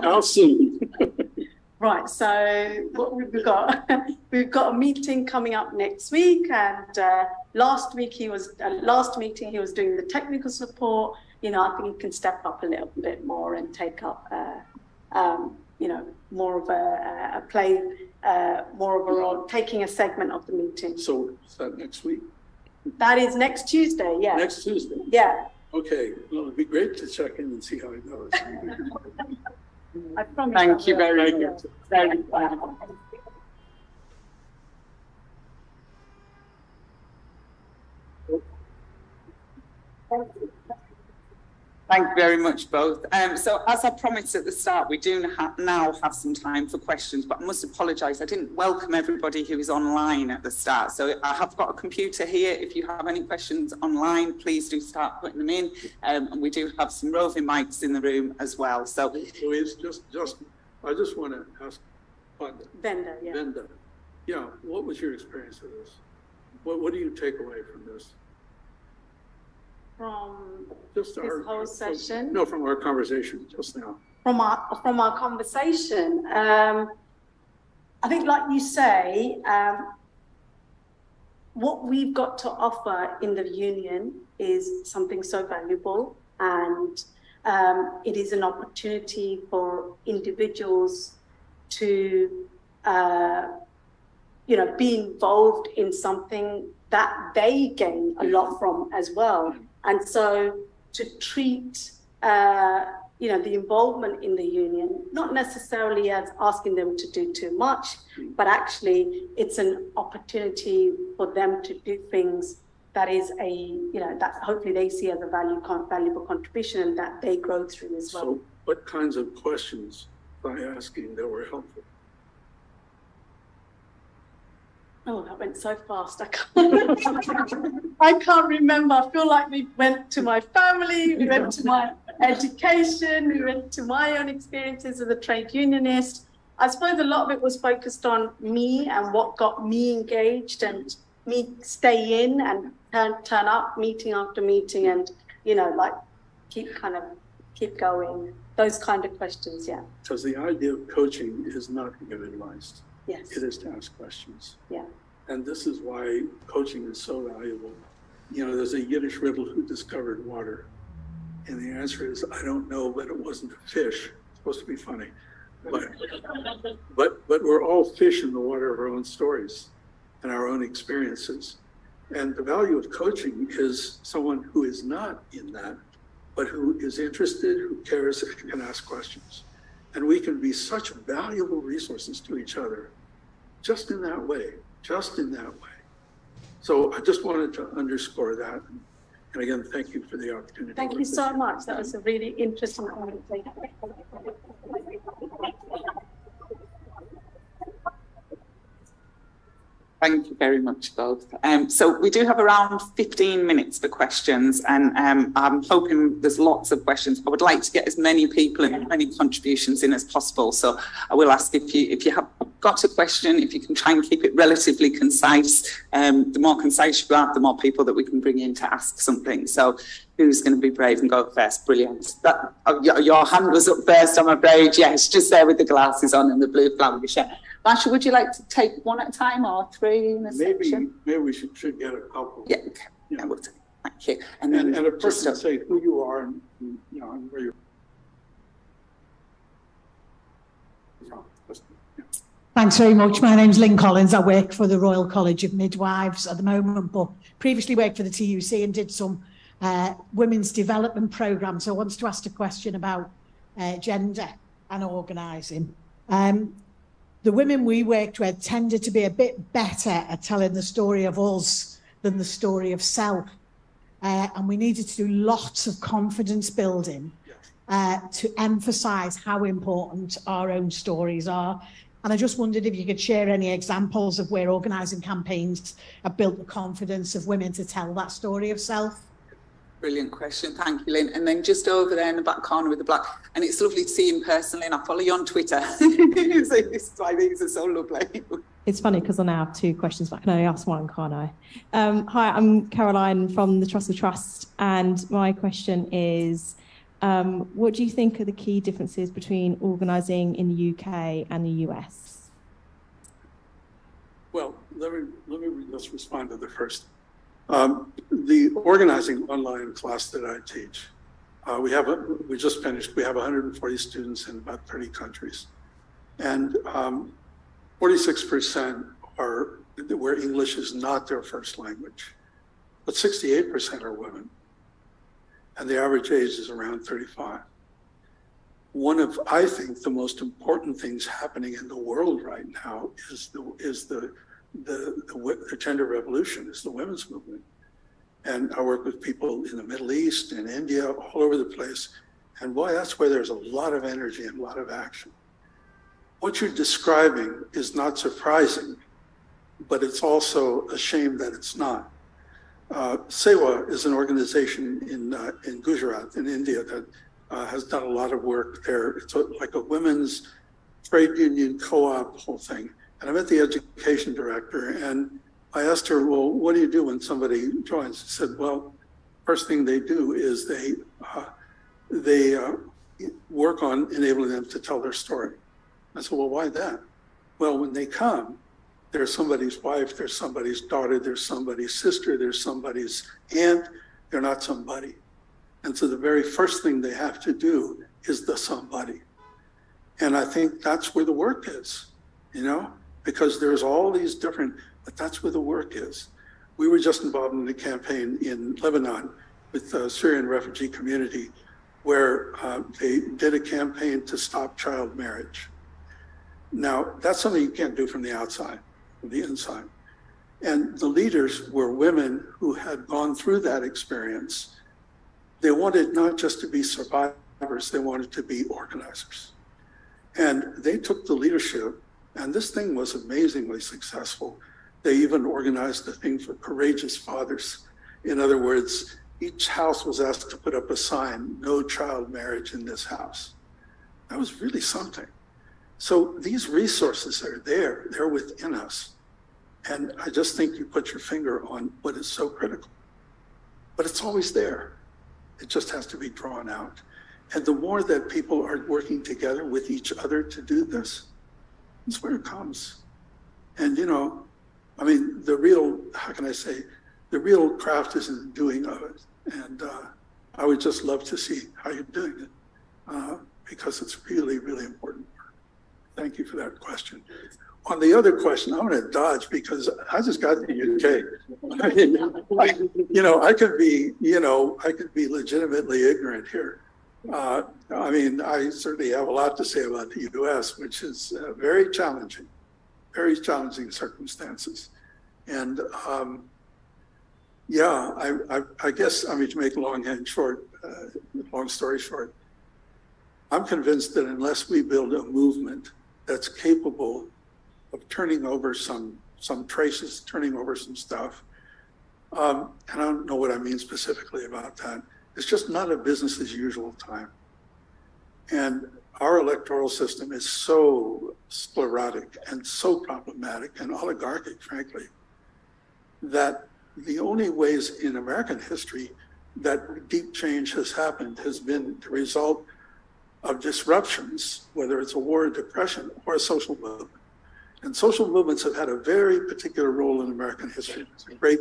S4: How soon?
S5: Right, so what we've got, we've got a meeting coming up next week, and uh, last week he was, uh, last meeting he was doing the technical support. You know, I think he can step up a little bit more and take up uh, um, you know, more of a, a play, uh, more of a role, taking a segment of the meeting.
S4: So is that next week?
S5: That is next Tuesday, yeah.
S4: Next Tuesday?
S5: Yeah,
S4: Okay, well, it'd be great to check in and see how it goes.
S5: I promise.
S2: Thank
S5: I
S2: you
S5: will.
S2: very
S4: Thank you.
S2: Very much. Thank you very much, both. Um, so as I promised at the start, we do ha- now have some time for questions, but I must apologise. I didn't welcome everybody who is online at the start. So I have got a computer here. If you have any questions online, please do start putting them in. Um, and we do have some roving mics in the room as well. So
S4: Louise, just, just, I just want to ask,
S5: Vendor, yeah.
S4: Linda, yeah, what was your experience of this? What, what do you take away from this?
S5: From,
S4: Just
S5: This
S4: our.
S5: whole session?
S4: No, from our conversation just now.
S5: from our, from our conversation, um, I think like you say, um, what we've got to offer in the union is something so valuable and um, it is an opportunity for individuals to uh, you know be involved in something that they gain a lot from as well and so to treat uh, you know the involvement in the union not necessarily as asking them to do too much but actually it's an opportunity for them to do things that is a you know that hopefully they see as a value valuable contribution and that they grow through as well
S4: So what kinds of questions by asking that were helpful?
S5: Oh, that went so fast. I can't, I can't remember. I feel like we went to my family, we went to my education, we went to my own experiences as a trade unionist. I suppose a lot of it was focused on me and what got me engaged and me stay in and turn, turn up meeting after meeting and, you know, like keep kind of keep going. Those kind of questions, yeah.
S4: Because the idea of coaching is not advice.
S5: Yes.
S4: It is to ask questions.
S5: Yeah.
S4: And this is why coaching is so valuable. You know, there's a Yiddish riddle who discovered water. And the answer is, I don't know, but it wasn't a fish. It's supposed to be funny. But, but, but we're all fish in the water of our own stories and our own experiences. And the value of coaching is someone who is not in that, but who is interested, who cares, and can ask questions. And we can be such valuable resources to each other just in that way, just in that way. So I just wanted to underscore that. And again, thank you for the opportunity.
S5: Thank you
S4: with
S5: so much. That was a really interesting conversation.
S2: Thank you very much, both. Um, so we do have around 15 minutes for questions, and um, I'm hoping there's lots of questions. I would like to get as many people and as many contributions in as possible. So I will ask if you if you have got a question, if you can try and keep it relatively concise. Um, the more concise you are, the more people that we can bring in to ask something. So who's going to be brave and go first? Brilliant. That, oh, your, your hand was up first, I'm afraid. Yes, just there with the glasses on and the blue flowery shirt. Marsha, would you like to take one at a time or three in a
S4: Maybe,
S2: section?
S4: maybe we should, should get a couple.
S2: Yeah, okay.
S4: Yeah.
S2: Take. Thank you. And then
S4: And, and a person say who you are and, and, you know, and where you're from. Just- yeah.
S6: Thanks very much. My name's Lynn Collins. I work for the Royal College of Midwives at the moment, but previously worked for the TUC and did some uh, women's development programs. So I wanted to ask a question about uh, gender and organising. Um, the women we worked with tended to be a bit better at telling the story of us than the story of self. Uh, and we needed to do lots of confidence building uh, to emphasize how important our own stories are. And I just wondered if you could share any examples of where organising campaigns have built the confidence of women to tell that story of self.
S2: Brilliant question. Thank you, Lynn. And then just over there in the back corner with the black, and it's lovely to see you personally, and I follow you on Twitter. so this is why these are so lovely.
S7: It's funny because I now have two questions, but I can only ask one, can't I? Um, hi, I'm Caroline from the Trussell Trust, and my question is um, what do you think are the key differences between organising in the UK and the US?
S4: Well, let me, let me just respond to the first. Um, the organizing online class that I teach, uh, we have, a, we just finished, we have 140 students in about 30 countries. And um, 46% are where English is not their first language, but 68% are women. And the average age is around 35. One of, I think, the most important things happening in the world right now is the, is the, the, the, the gender revolution, is the women's movement. And I work with people in the Middle East and India, all over the place. And boy, that's where there's a lot of energy and a lot of action. What you're describing is not surprising, but it's also a shame that it's not. Uh, SEWA is an organization in, uh, in Gujarat, in India, that uh, has done a lot of work there. It's a, like a women's trade union co-op whole thing. And I met the education director and I asked her, well, what do you do when somebody joins? She said, well, first thing they do is they, uh, they uh, work on enabling them to tell their story. I said, well, why that? Well, when they come, there's somebody's wife, there's somebody's daughter, there's somebody's sister, there's somebody's aunt, they're not somebody. And so the very first thing they have to do is the somebody. And I think that's where the work is, you know, because there's all these different, but that's where the work is. We were just involved in a campaign in Lebanon with the Syrian refugee community where uh, they did a campaign to stop child marriage. Now, that's something you can't do from the outside, from the inside. And the leaders were women who had gone through that experience. They wanted not just to be survivors, they wanted to be organizers. And they took the leadership, and this thing was amazingly successful. They even organized a thing for courageous fathers. In other words, each house was asked to put up a sign, no child marriage in this house. That was really something. So these resources are there, they're within us. And I just think you put your finger on what is so critical. But it's always there. It just has to be drawn out. And the more that people are working together with each other to do this, that's where it comes. And, you know, I mean, the real, how can I say, the real craft is in the doing of it. And uh, I would just love to see how you're doing it uh, because it's really, really important. Thank you for that question. On the other question, I'm going to dodge because I just got to the UK. I, you know, I could be, you know, I could be legitimately ignorant here. Uh, I mean, I certainly have a lot to say about the U.S., which is uh, very challenging, very challenging circumstances. And um, yeah, I, I, I, guess, I mean, to make long and short, uh, long story short, I'm convinced that unless we build a movement that's capable of turning over some some traces, turning over some stuff. Um, and I don't know what I mean specifically about that. It's just not a business as usual time. And our electoral system is so sclerotic and so problematic and oligarchic, frankly, that the only ways in American history that deep change has happened has been the result of disruptions, whether it's a war or depression or a social movement. And social movements have had a very particular role in American history. It's a great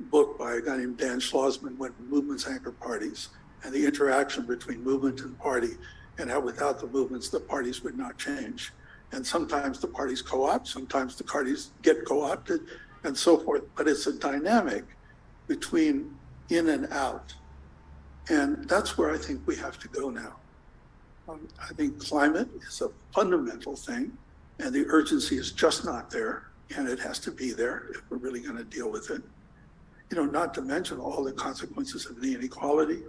S4: book by a guy named Dan Schlozman, When Movements Anchor Parties, and the interaction between movement and party, and how without the movements, the parties would not change. And sometimes the parties co opt, sometimes the parties get co opted, and so forth. But it's a dynamic between in and out. And that's where I think we have to go now. Um, I think climate is a fundamental thing, and the urgency is just not there, and it has to be there if we're really going to deal with it. You know, not to mention all the consequences of the inequality,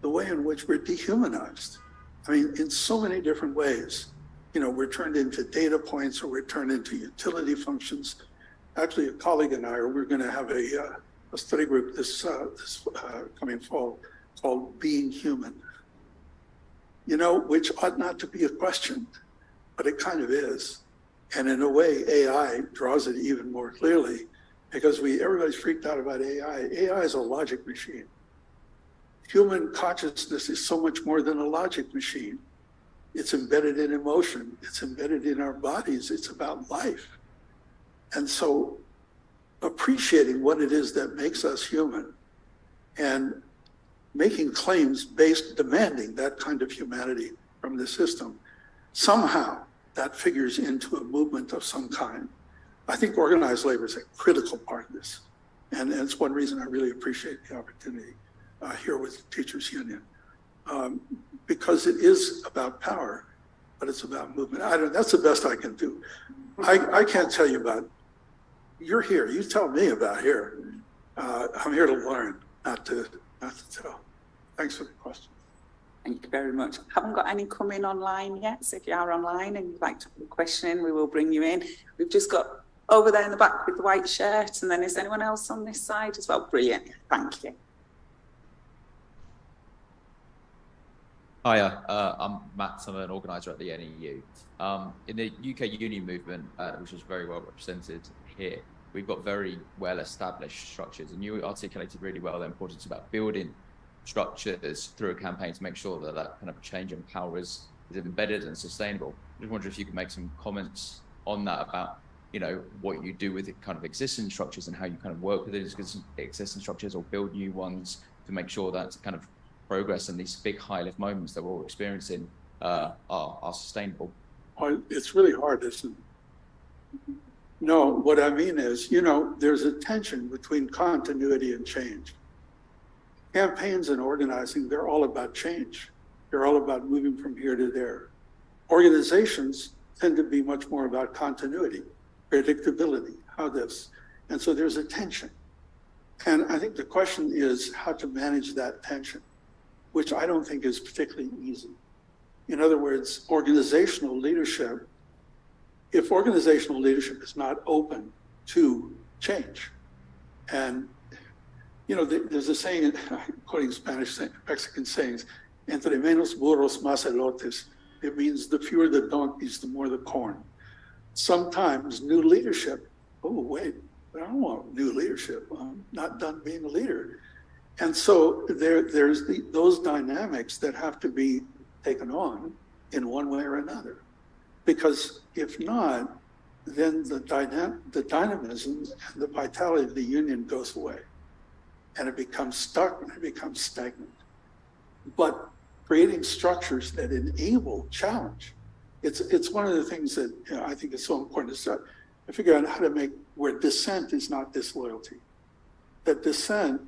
S4: the way in which we're dehumanized. I mean, in so many different ways. You know, we're turned into data points or we're turned into utility functions. Actually, a colleague and I are we're going to have a, uh, a study group this uh, this uh, coming fall called Being Human you know, which ought not to be a question, but it kind of is. And in a way, AI draws it even more clearly because we everybody's freaked out about AI. AI is a logic machine. Human consciousness is so much more than a logic machine. It's embedded in emotion, it's embedded in our bodies, it's about life. And so appreciating what it is that makes us human and making claims based, demanding that kind of humanity from the system. Somehow, that figures into a movement of some kind. I think organized labor is a critical part of this. And, it's one reason I really appreciate the opportunity uh, here with the Teachers Union. Um, because it is about power, but it's about movement. I don't, that's the best I can do. I, I can't tell you about, you're here, you tell me about here. Uh, I'm here to learn, not to, not to tell. Thanks for the question.
S2: Thank you very much. Haven't got any coming online yet, so if you are online and you'd like to put a question in, we will bring you in. We've just got over there in the back with the white shirt, and then is anyone else on this side as well? Brilliant, thank you.
S8: Hiya, uh, I'm Matt. I'm an organizer at the NEU. Um, in the UK union movement, uh, which is very well represented here, we've got very well established structures, and you articulated really well the importance about building structures through a campaign to make sure that that kind of change in power is, is embedded and sustainable. I just wonder if you could make some comments on that about you know what you do with the kind of existing structures and how you kind of work with existing existing structures or build new ones to make sure that kind of progress and these big high lift moments that we're all experiencing uh, are, are sustainable.
S4: Oh, it's really hard, isn't it? No, what I mean is, you know, there's a tension between continuity and change. Campaigns and organizing, they're all about change. They're all about moving from here to there. Organizations tend to be much more about continuity, predictability, how this. And so there's a tension. And I think the question is how to manage that tension, which I don't think is particularly easy. In other words, organizational leadership, if organizational leadership is not open to change and you know, there's a saying, quoting Spanish, Mexican sayings, entre menos burros, más elotes. It means the fewer the donkeys, the more the corn. Sometimes new leadership, oh, wait, I don't want new leadership. I'm not done being a leader. And so there, there's the, those dynamics that have to be taken on in one way or another. Because if not, then the, dynam- the dynamism and the vitality of the union goes away and it becomes stuck and it becomes stagnant. But creating structures that enable challenge, it's it's one of the things that you know, I think is so important to start to figure out how to make where dissent is not disloyalty. That dissent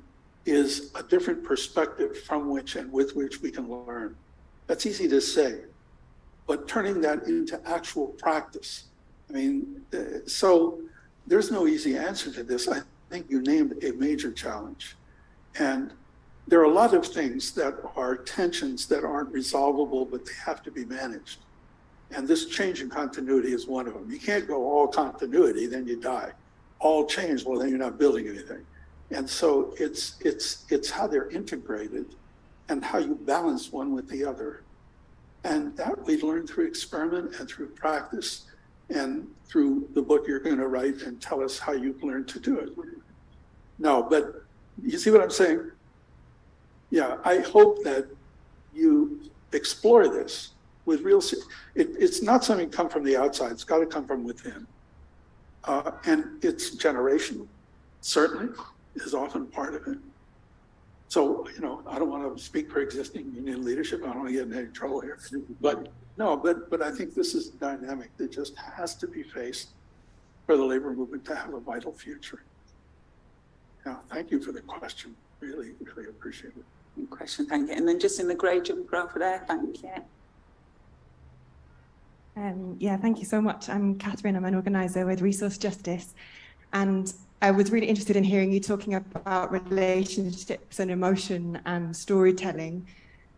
S4: is a different perspective from which and with which we can learn. That's easy to say, but turning that into actual practice. I mean, uh, so there's no easy answer to this. I think you named a major challenge. And there are a lot of things that are tensions that aren't resolvable, but they have to be managed. And this change in continuity is one of them. You can't go all continuity, then you die. All change, well, then you're not building anything. And so it's it's it's how they're integrated and how you balance one with the other. And that we learn through experiment and through practice and through the book you're going to write and tell us how you've learned to do it. No, but you see what I'm saying? Yeah, I hope that you explore this with real. It, it's not something come from the outside. It's got to come from within, uh, and it's generational. Certainly, is often part of it. So you know, I don't want to speak for existing union leadership. I don't want to get in any trouble here, but no, but but I think this is a dynamic that just has to be faced for the labor movement to have a vital future. Yeah, thank you for the question. Really, really appreciate it.
S2: Good question, thank you. And then just in the grey jumper over there, thank you.
S9: Um, yeah, thank you so much. I'm Catherine. I'm an organizer with Resource Justice. And I was really interested in hearing you talking about relationships and emotion and storytelling.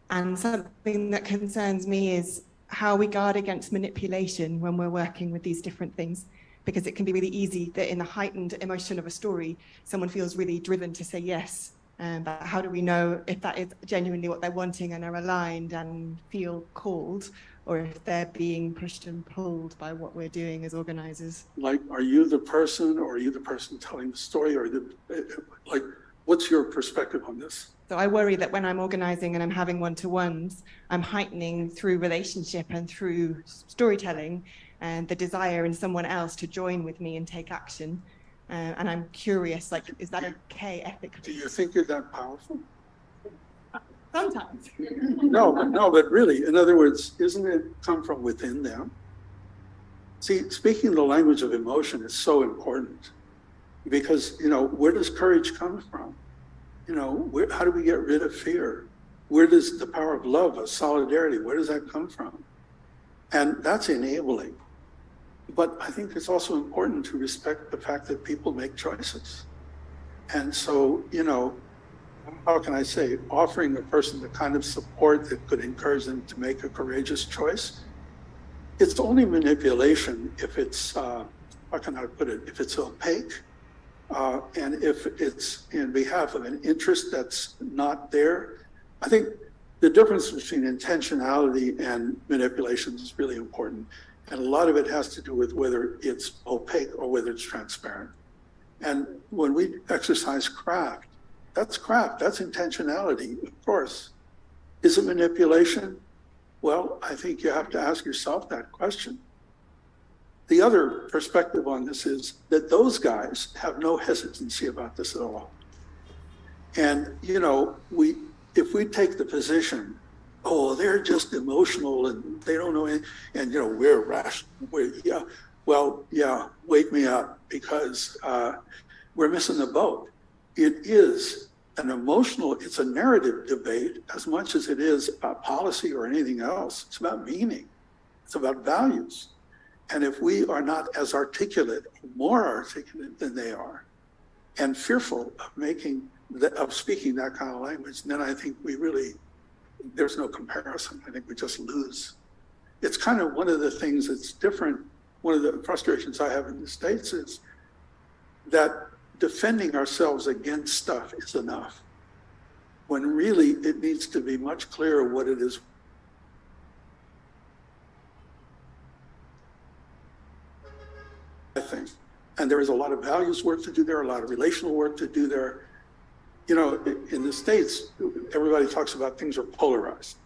S9: And something that concerns me is how we guard against manipulation when we're working with these different things because it can be really easy that in the heightened emotion of a story, someone feels really driven to say yes. Um, but how do we know if that is genuinely what they're wanting and are aligned and feel called, or if they're being pushed and pulled by what we're doing as organizers?
S4: Like, are you the person, or are you the person telling the story, or the like? What's your perspective on this?
S9: So I worry that when I'm organizing and I'm having one to ones, I'm heightening through relationship and through storytelling and the desire in someone else to join with me and take action. Uh, and I'm curious, like, is that okay ethically?
S4: Do you think you're that powerful?
S9: Sometimes.
S4: no, no, but really, in other words, isn't it come from within them? See, speaking the language of emotion is so important because, you know, where does courage come from? You know, where, how do we get rid of fear? Where does the power of love, of solidarity, where does that come from? And that's enabling. But I think it's also important to respect the fact that people make choices. And so, you know, how can I say, offering a person the kind of support that could encourage them to make a courageous choice, it's only manipulation if it's, uh, how can I put it, if it's opaque, uh, and if it's in behalf of an interest that's not there. I think the difference between intentionality and manipulation is really important. And a lot of it has to do with whether it's opaque or whether it's transparent. And when we exercise craft, that's crap. that's intentionality, of course. Is it manipulation? Well, I think you have to ask yourself that question. The other perspective on this is that those guys have no hesitancy about this at all. And, you know, we, if we take the position, oh, they're just emotional and they don't know, and, you know, we're rational, we're, yeah, well, yeah, wake me up because uh, we're missing the boat. It is an emotional, it's a narrative debate as much as it is about policy or anything else. It's about meaning, it's about values. And if we are not as articulate, more articulate than they are, and fearful of making, the, of speaking that kind of language, then I think we really, there's no comparison. I think we just lose. It's kind of one of the things that's different. One of the frustrations I have in the States is that defending ourselves against stuff is enough. When really it needs to be much clearer what it is I think. And there is a lot of values work to do there, a lot of relational work to do there. You know, in the States, everybody talks about things are polarized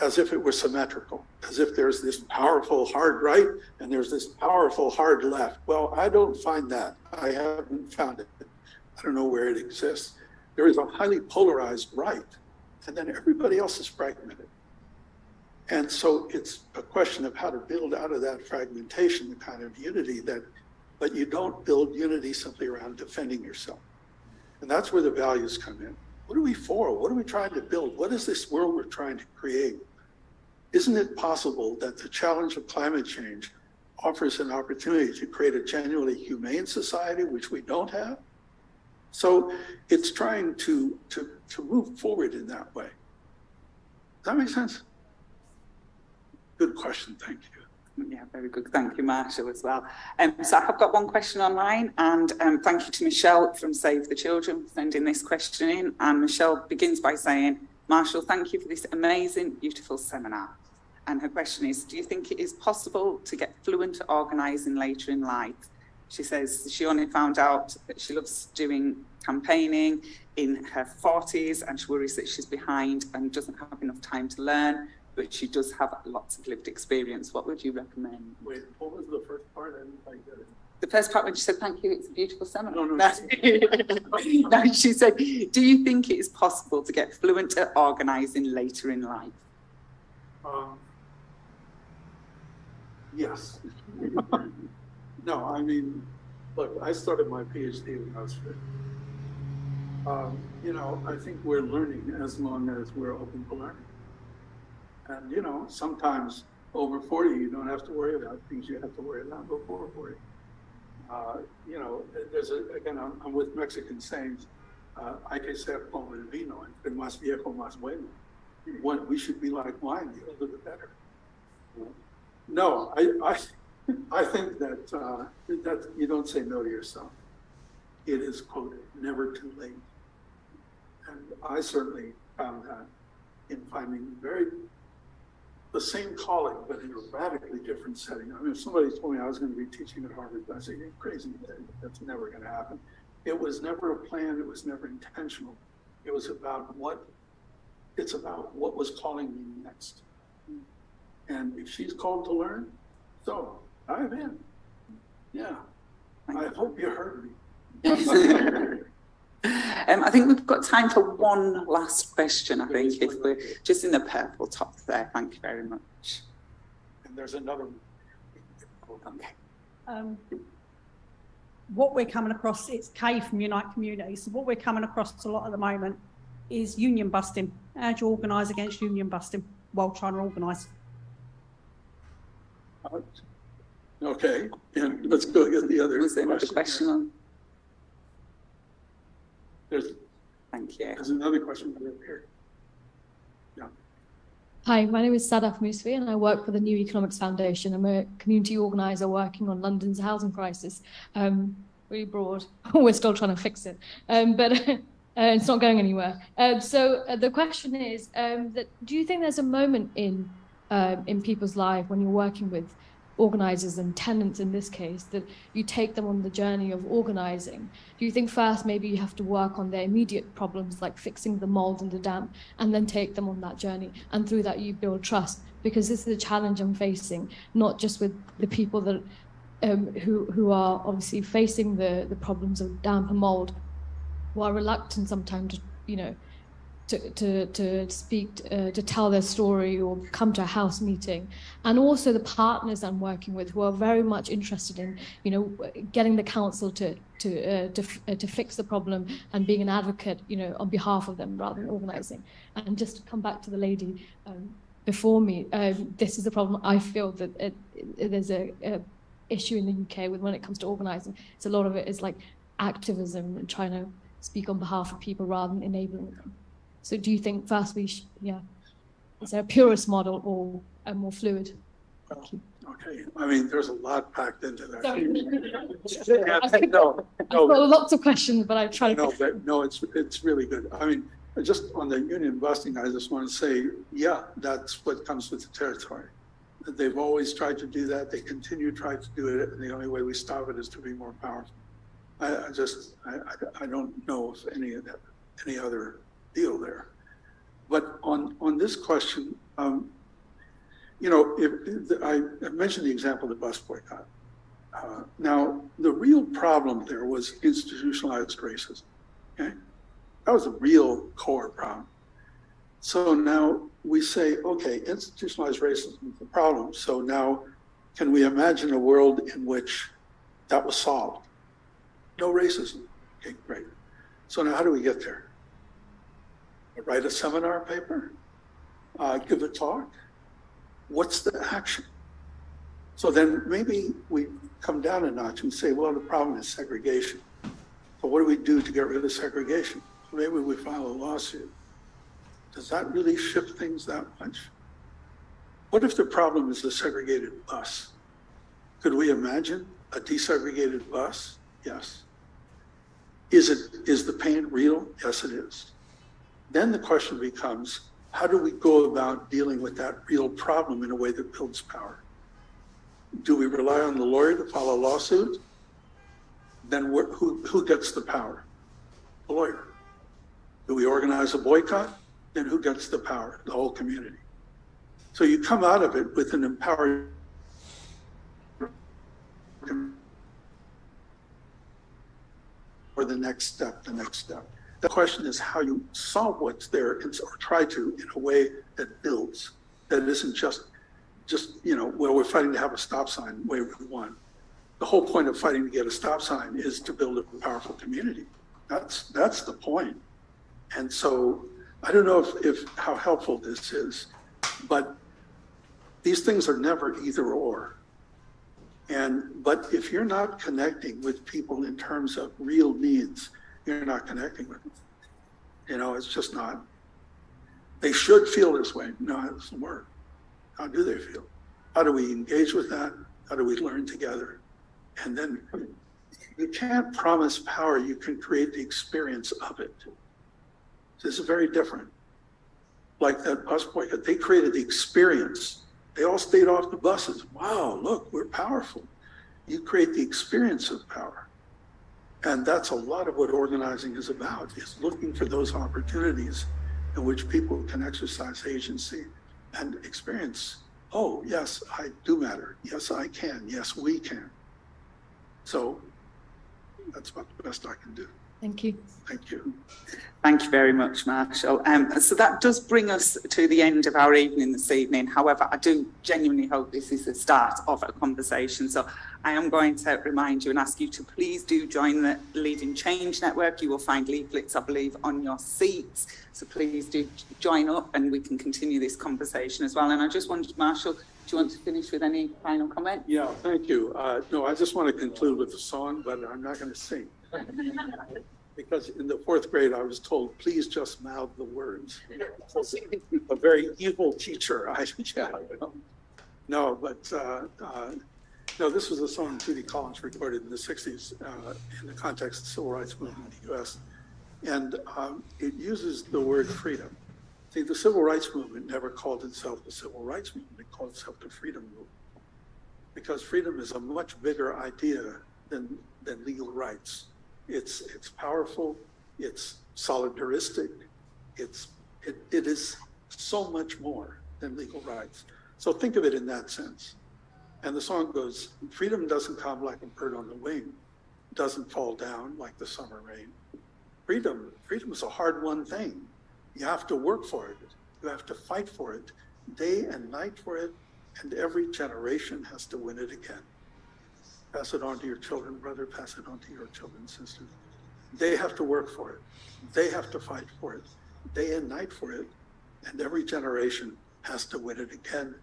S4: as if it were symmetrical, as if there's this powerful hard right and there's this powerful hard left. Well, I don't find that. I haven't found it. I don't know where it exists. There is a highly polarized right, and then everybody else is fragmented. And so it's a question of how to build out of that fragmentation the kind of unity that, but you don't build unity simply around defending yourself. And that's where the values come in. What are we for? What are we trying to build? What is this world we're trying to create? Isn't it possible that the challenge of climate change offers an opportunity to create a genuinely humane society, which we don't have? So it's trying to, to, to move forward in that way. Does that make sense? Good question. Thank you.
S2: Yeah, very good. Thank you, Marshall, as well. Um, so I have got one question online, and um, thank you to Michelle from Save the Children for sending this question in. And Michelle begins by saying, Marshall, thank you for this amazing, beautiful seminar. And her question is, do you think it is possible to get fluent at organising later in life? She says she only found out that she loves doing campaigning in her 40s and she worries that she's behind and doesn't have enough time to learn but she does have lots of lived experience. What would you recommend?
S4: Wait, what was the first part? I didn't quite.
S2: The first part when she said, thank you, it's a beautiful seminar.
S4: No, no,
S2: no. no, she said, do you think it is possible to get fluent at organising later in life?
S4: Um, yes. no, I mean, look, I started my PhD when I was 50. Um, you know, I think we're learning as long as we're open to learning. And, you know, sometimes over 40, you don't have to worry about things you have to worry about before 40. Uh, you know, there's a, again, I'm, I'm with Mexican sayings, uh, hay que ser como el vino, entre más viejo, más bueno. One, we should be like wine, the older the better. No, I, I, I think that, uh, that you don't say no to yourself. It is, quote, never too late. And I certainly found that in finding very the same calling, but in a radically different setting. I mean, if somebody told me I was going to be teaching at Harvard, I'd say, you're crazy. That's never going to happen. It was never a plan. It was never intentional. It was about what, it's about what was calling me next. And if she's called to learn, so I'm in. Yeah. I hope you heard me.
S2: Um, I think we've got time for one last question. I think if we're just in the purple top there. Thank you very much.
S4: And there's another.
S10: um, what we're coming across, it's Kay from Unite Communities. So what we're coming across a lot at the moment is union busting. How do you organise against union busting while trying to organise?
S4: Okay, and let's go get the other.
S2: Was there another question on?
S4: There's,
S2: Thank you.
S4: there's another question over here.
S11: Hi, my name is Sadaf Musfi and I work for the New Economics Foundation. I'm a community organiser working on London's housing crisis. Um, really broad. We're still trying to fix it, um, but uh, it's not going anywhere. Uh, so uh, the question is um, that do you think there's a moment in uh, in people's life when you're working with organisers and tenants in this case that you take them on the journey of organising? Do you think first maybe you have to work on their immediate problems like fixing the mold and the damp and then take them on that journey and through that you build trust? Because this is a challenge I'm facing, not just with the people that um, who who are obviously facing the the problems of damp and mold, who are reluctant sometimes to you know to, to, to speak, uh, to tell their story or come to a house meeting. And also the partners I'm working with who are very much interested in, you know, getting the council to, to, uh, to, uh, to fix the problem and being an advocate, you know, on behalf of them rather than organizing. And just to come back to the lady um, before me, um, this is the problem I feel that it, it, there's a, a issue in the UK with when it comes to organizing. It's a lot of it is like activism and trying to speak on behalf of people rather than enabling them. So do you think first we, sh- yeah, is there a purist model or a more fluid? Thank you.
S4: Okay, I mean, there's a lot packed into that.
S11: Sorry.
S4: Yeah, no,
S11: I've
S4: no,
S11: got lots of questions, but I try to.
S4: No, but no, it's, it's really good. I mean, just on the union busting, I just want to say, yeah, that's what comes with the territory. They've always tried to do that. They continue to try to do it, and the only way we stop it is to be more powerful. I, I just, I, I, I don't know of any of that, any other deal there. But on, on this question, um, you know, if, if- I I mentioned the example of the bus boycott. Uh, Now, the real problem there was institutionalized racism, okay? That was a real core problem. So now we say, okay, institutionalized racism is the problem. So now can we imagine a world in which that was solved? No racism. Okay, great. So now how do we get there? Write a seminar paper? Uh, give a talk? What's the action? So then maybe we come down a notch and say, well, the problem is segregation. So what do we do to get rid of segregation? Maybe we file a lawsuit. Does that really shift things that much? What if the problem is the segregated bus? Could we imagine a desegregated bus? Yes. Is it, is the pain real? Yes, it is. Then the question becomes, how do we go about dealing with that real problem in a way that builds power? Do we rely on the lawyer to file a lawsuit? Then who, who gets the power? The lawyer. Do we organize a boycott? Then who gets the power? The whole community. So you come out of it with an empowered or the next step, the next step. The question is how you solve what's there and, or try to in a way that builds, that isn't just, just, you know, well, we're fighting to have a stop sign, way we want. The whole point of fighting to get a stop sign is to build a powerful community. That's, that's the point. And so I don't know if, if, how helpful this is, but these things are never either or. And, but if you're not connecting with people in terms of real needs, you're not connecting with them. You know, it's just not. They should feel this way. No, it doesn't work. How do they feel? How do we engage with that? How do we learn together? And then you can't promise power, you can create the experience of it. This is very different. Like that bus boycott, they created the experience. They all stayed off the buses. Wow, look, we're powerful. You create the experience of power. And that's a lot of what organizing is about, is looking for those opportunities in which people can exercise agency and experience, oh, yes, I do matter. Yes, I can. Yes, we can. So that's about the best I can do.
S11: Thank you.
S4: Thank you.
S2: Thank you very much, Marshall. Um, so that does bring us to the end of our evening this evening. However, I do genuinely hope this is the start of a conversation. So I am going to remind you and ask you to please do join the Leading Change Network. You will find leaflets, I believe, on your seats. So please do join up and we can continue this conversation as well. And I just wondered, Marshall, do you want to finish with any final comment?
S4: Yeah, thank you. Uh, no, I just want to conclude with a song, but I'm not going to sing. Because in the fourth grade, I was told, please just mouth the words. A very evil teacher, I, yeah. No, but, uh, uh, no, this was a song Judy Collins recorded in the sixties, uh, in the context of the civil rights movement in the US. And, um, it uses the word freedom. See, the civil rights movement never called itself the civil rights movement, it called itself the freedom movement. Because freedom is a much bigger idea than, than legal rights. It's, it's powerful, it's solidaristic, it's, it, it is so much more than legal rights. So think of it in that sense. And the song goes, freedom doesn't come like a bird on the wing, doesn't fall down like the summer rain. Freedom, freedom is a hard won thing. You have to work for it. You have to fight for it, day and night for it, and every generation has to win it again. Pass it on to your children, brother. Pass it on to your children, sister. They have to work for it. They have to fight for it, day and night for it, and every generation has to win it again.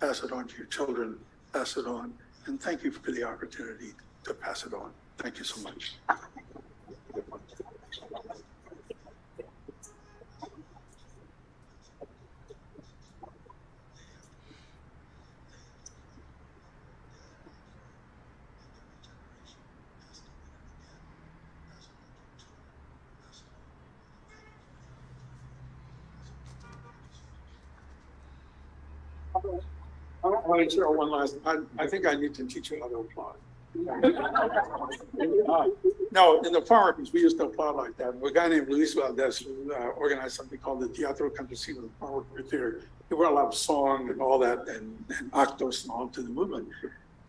S4: Pass it on to your children. Pass it on, and thank you for the opportunity to pass it on. Thank you so much. I want share one last, I, I think I need to teach you how to applaud. Uh, No, in the farmers, we used to applaud like that. A guy named Luis Valdez uh, organized something called the Teatro Campesino, the Farmer Theater. He wrote a lot of song and all that and, and actos and all to the movement.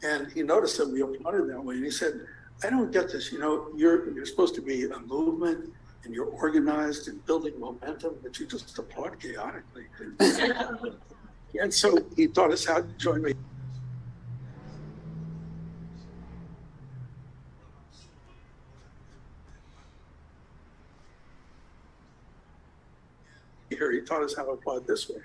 S4: And he noticed that we applauded that way. And he said, I don't get this. You know, you're, you're supposed to be a movement and you're organized and building momentum, but you just applaud chaotically. And so he taught us how to join me. Here, he taught us how to applaud this way.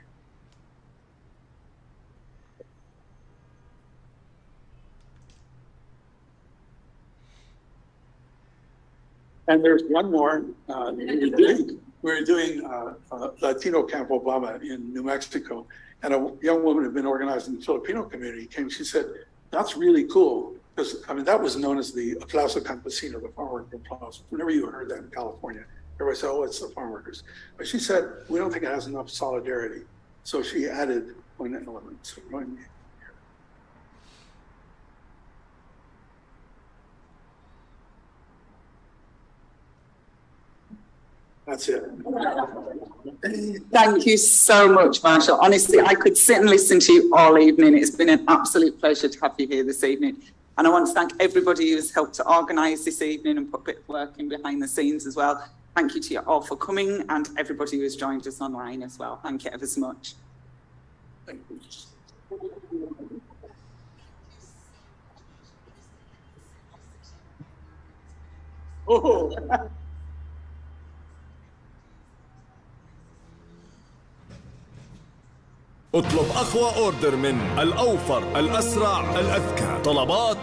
S4: And there's one more. Uh, we were doing, we doing uh, uh, Latino Camp Obama in New Mexico, and a young woman who'd been organized in the Filipino community came. She said, "That's really cool." Because I mean, that was known as the Aplauso Campesino, the farm worker applause. Whenever you heard that in California, everybody said, "Oh, it's the farm workers." But she said, "We don't think it has enough solidarity," so she added one element. So That's it.
S2: Thank you so much, Marshall. Honestly, I could sit and listen to you all evening. It's been an absolute pleasure to have you here this evening. And I want to thank everybody who's helped to organise this evening and put a bit of work in behind the scenes as well. Thank you to you all for coming and everybody who has joined us online as well. Thank you ever so much.
S4: Thank you. Oh.
S12: اطلب أقوى أوردر من الأوفر الأسرع الأذكى. طلبات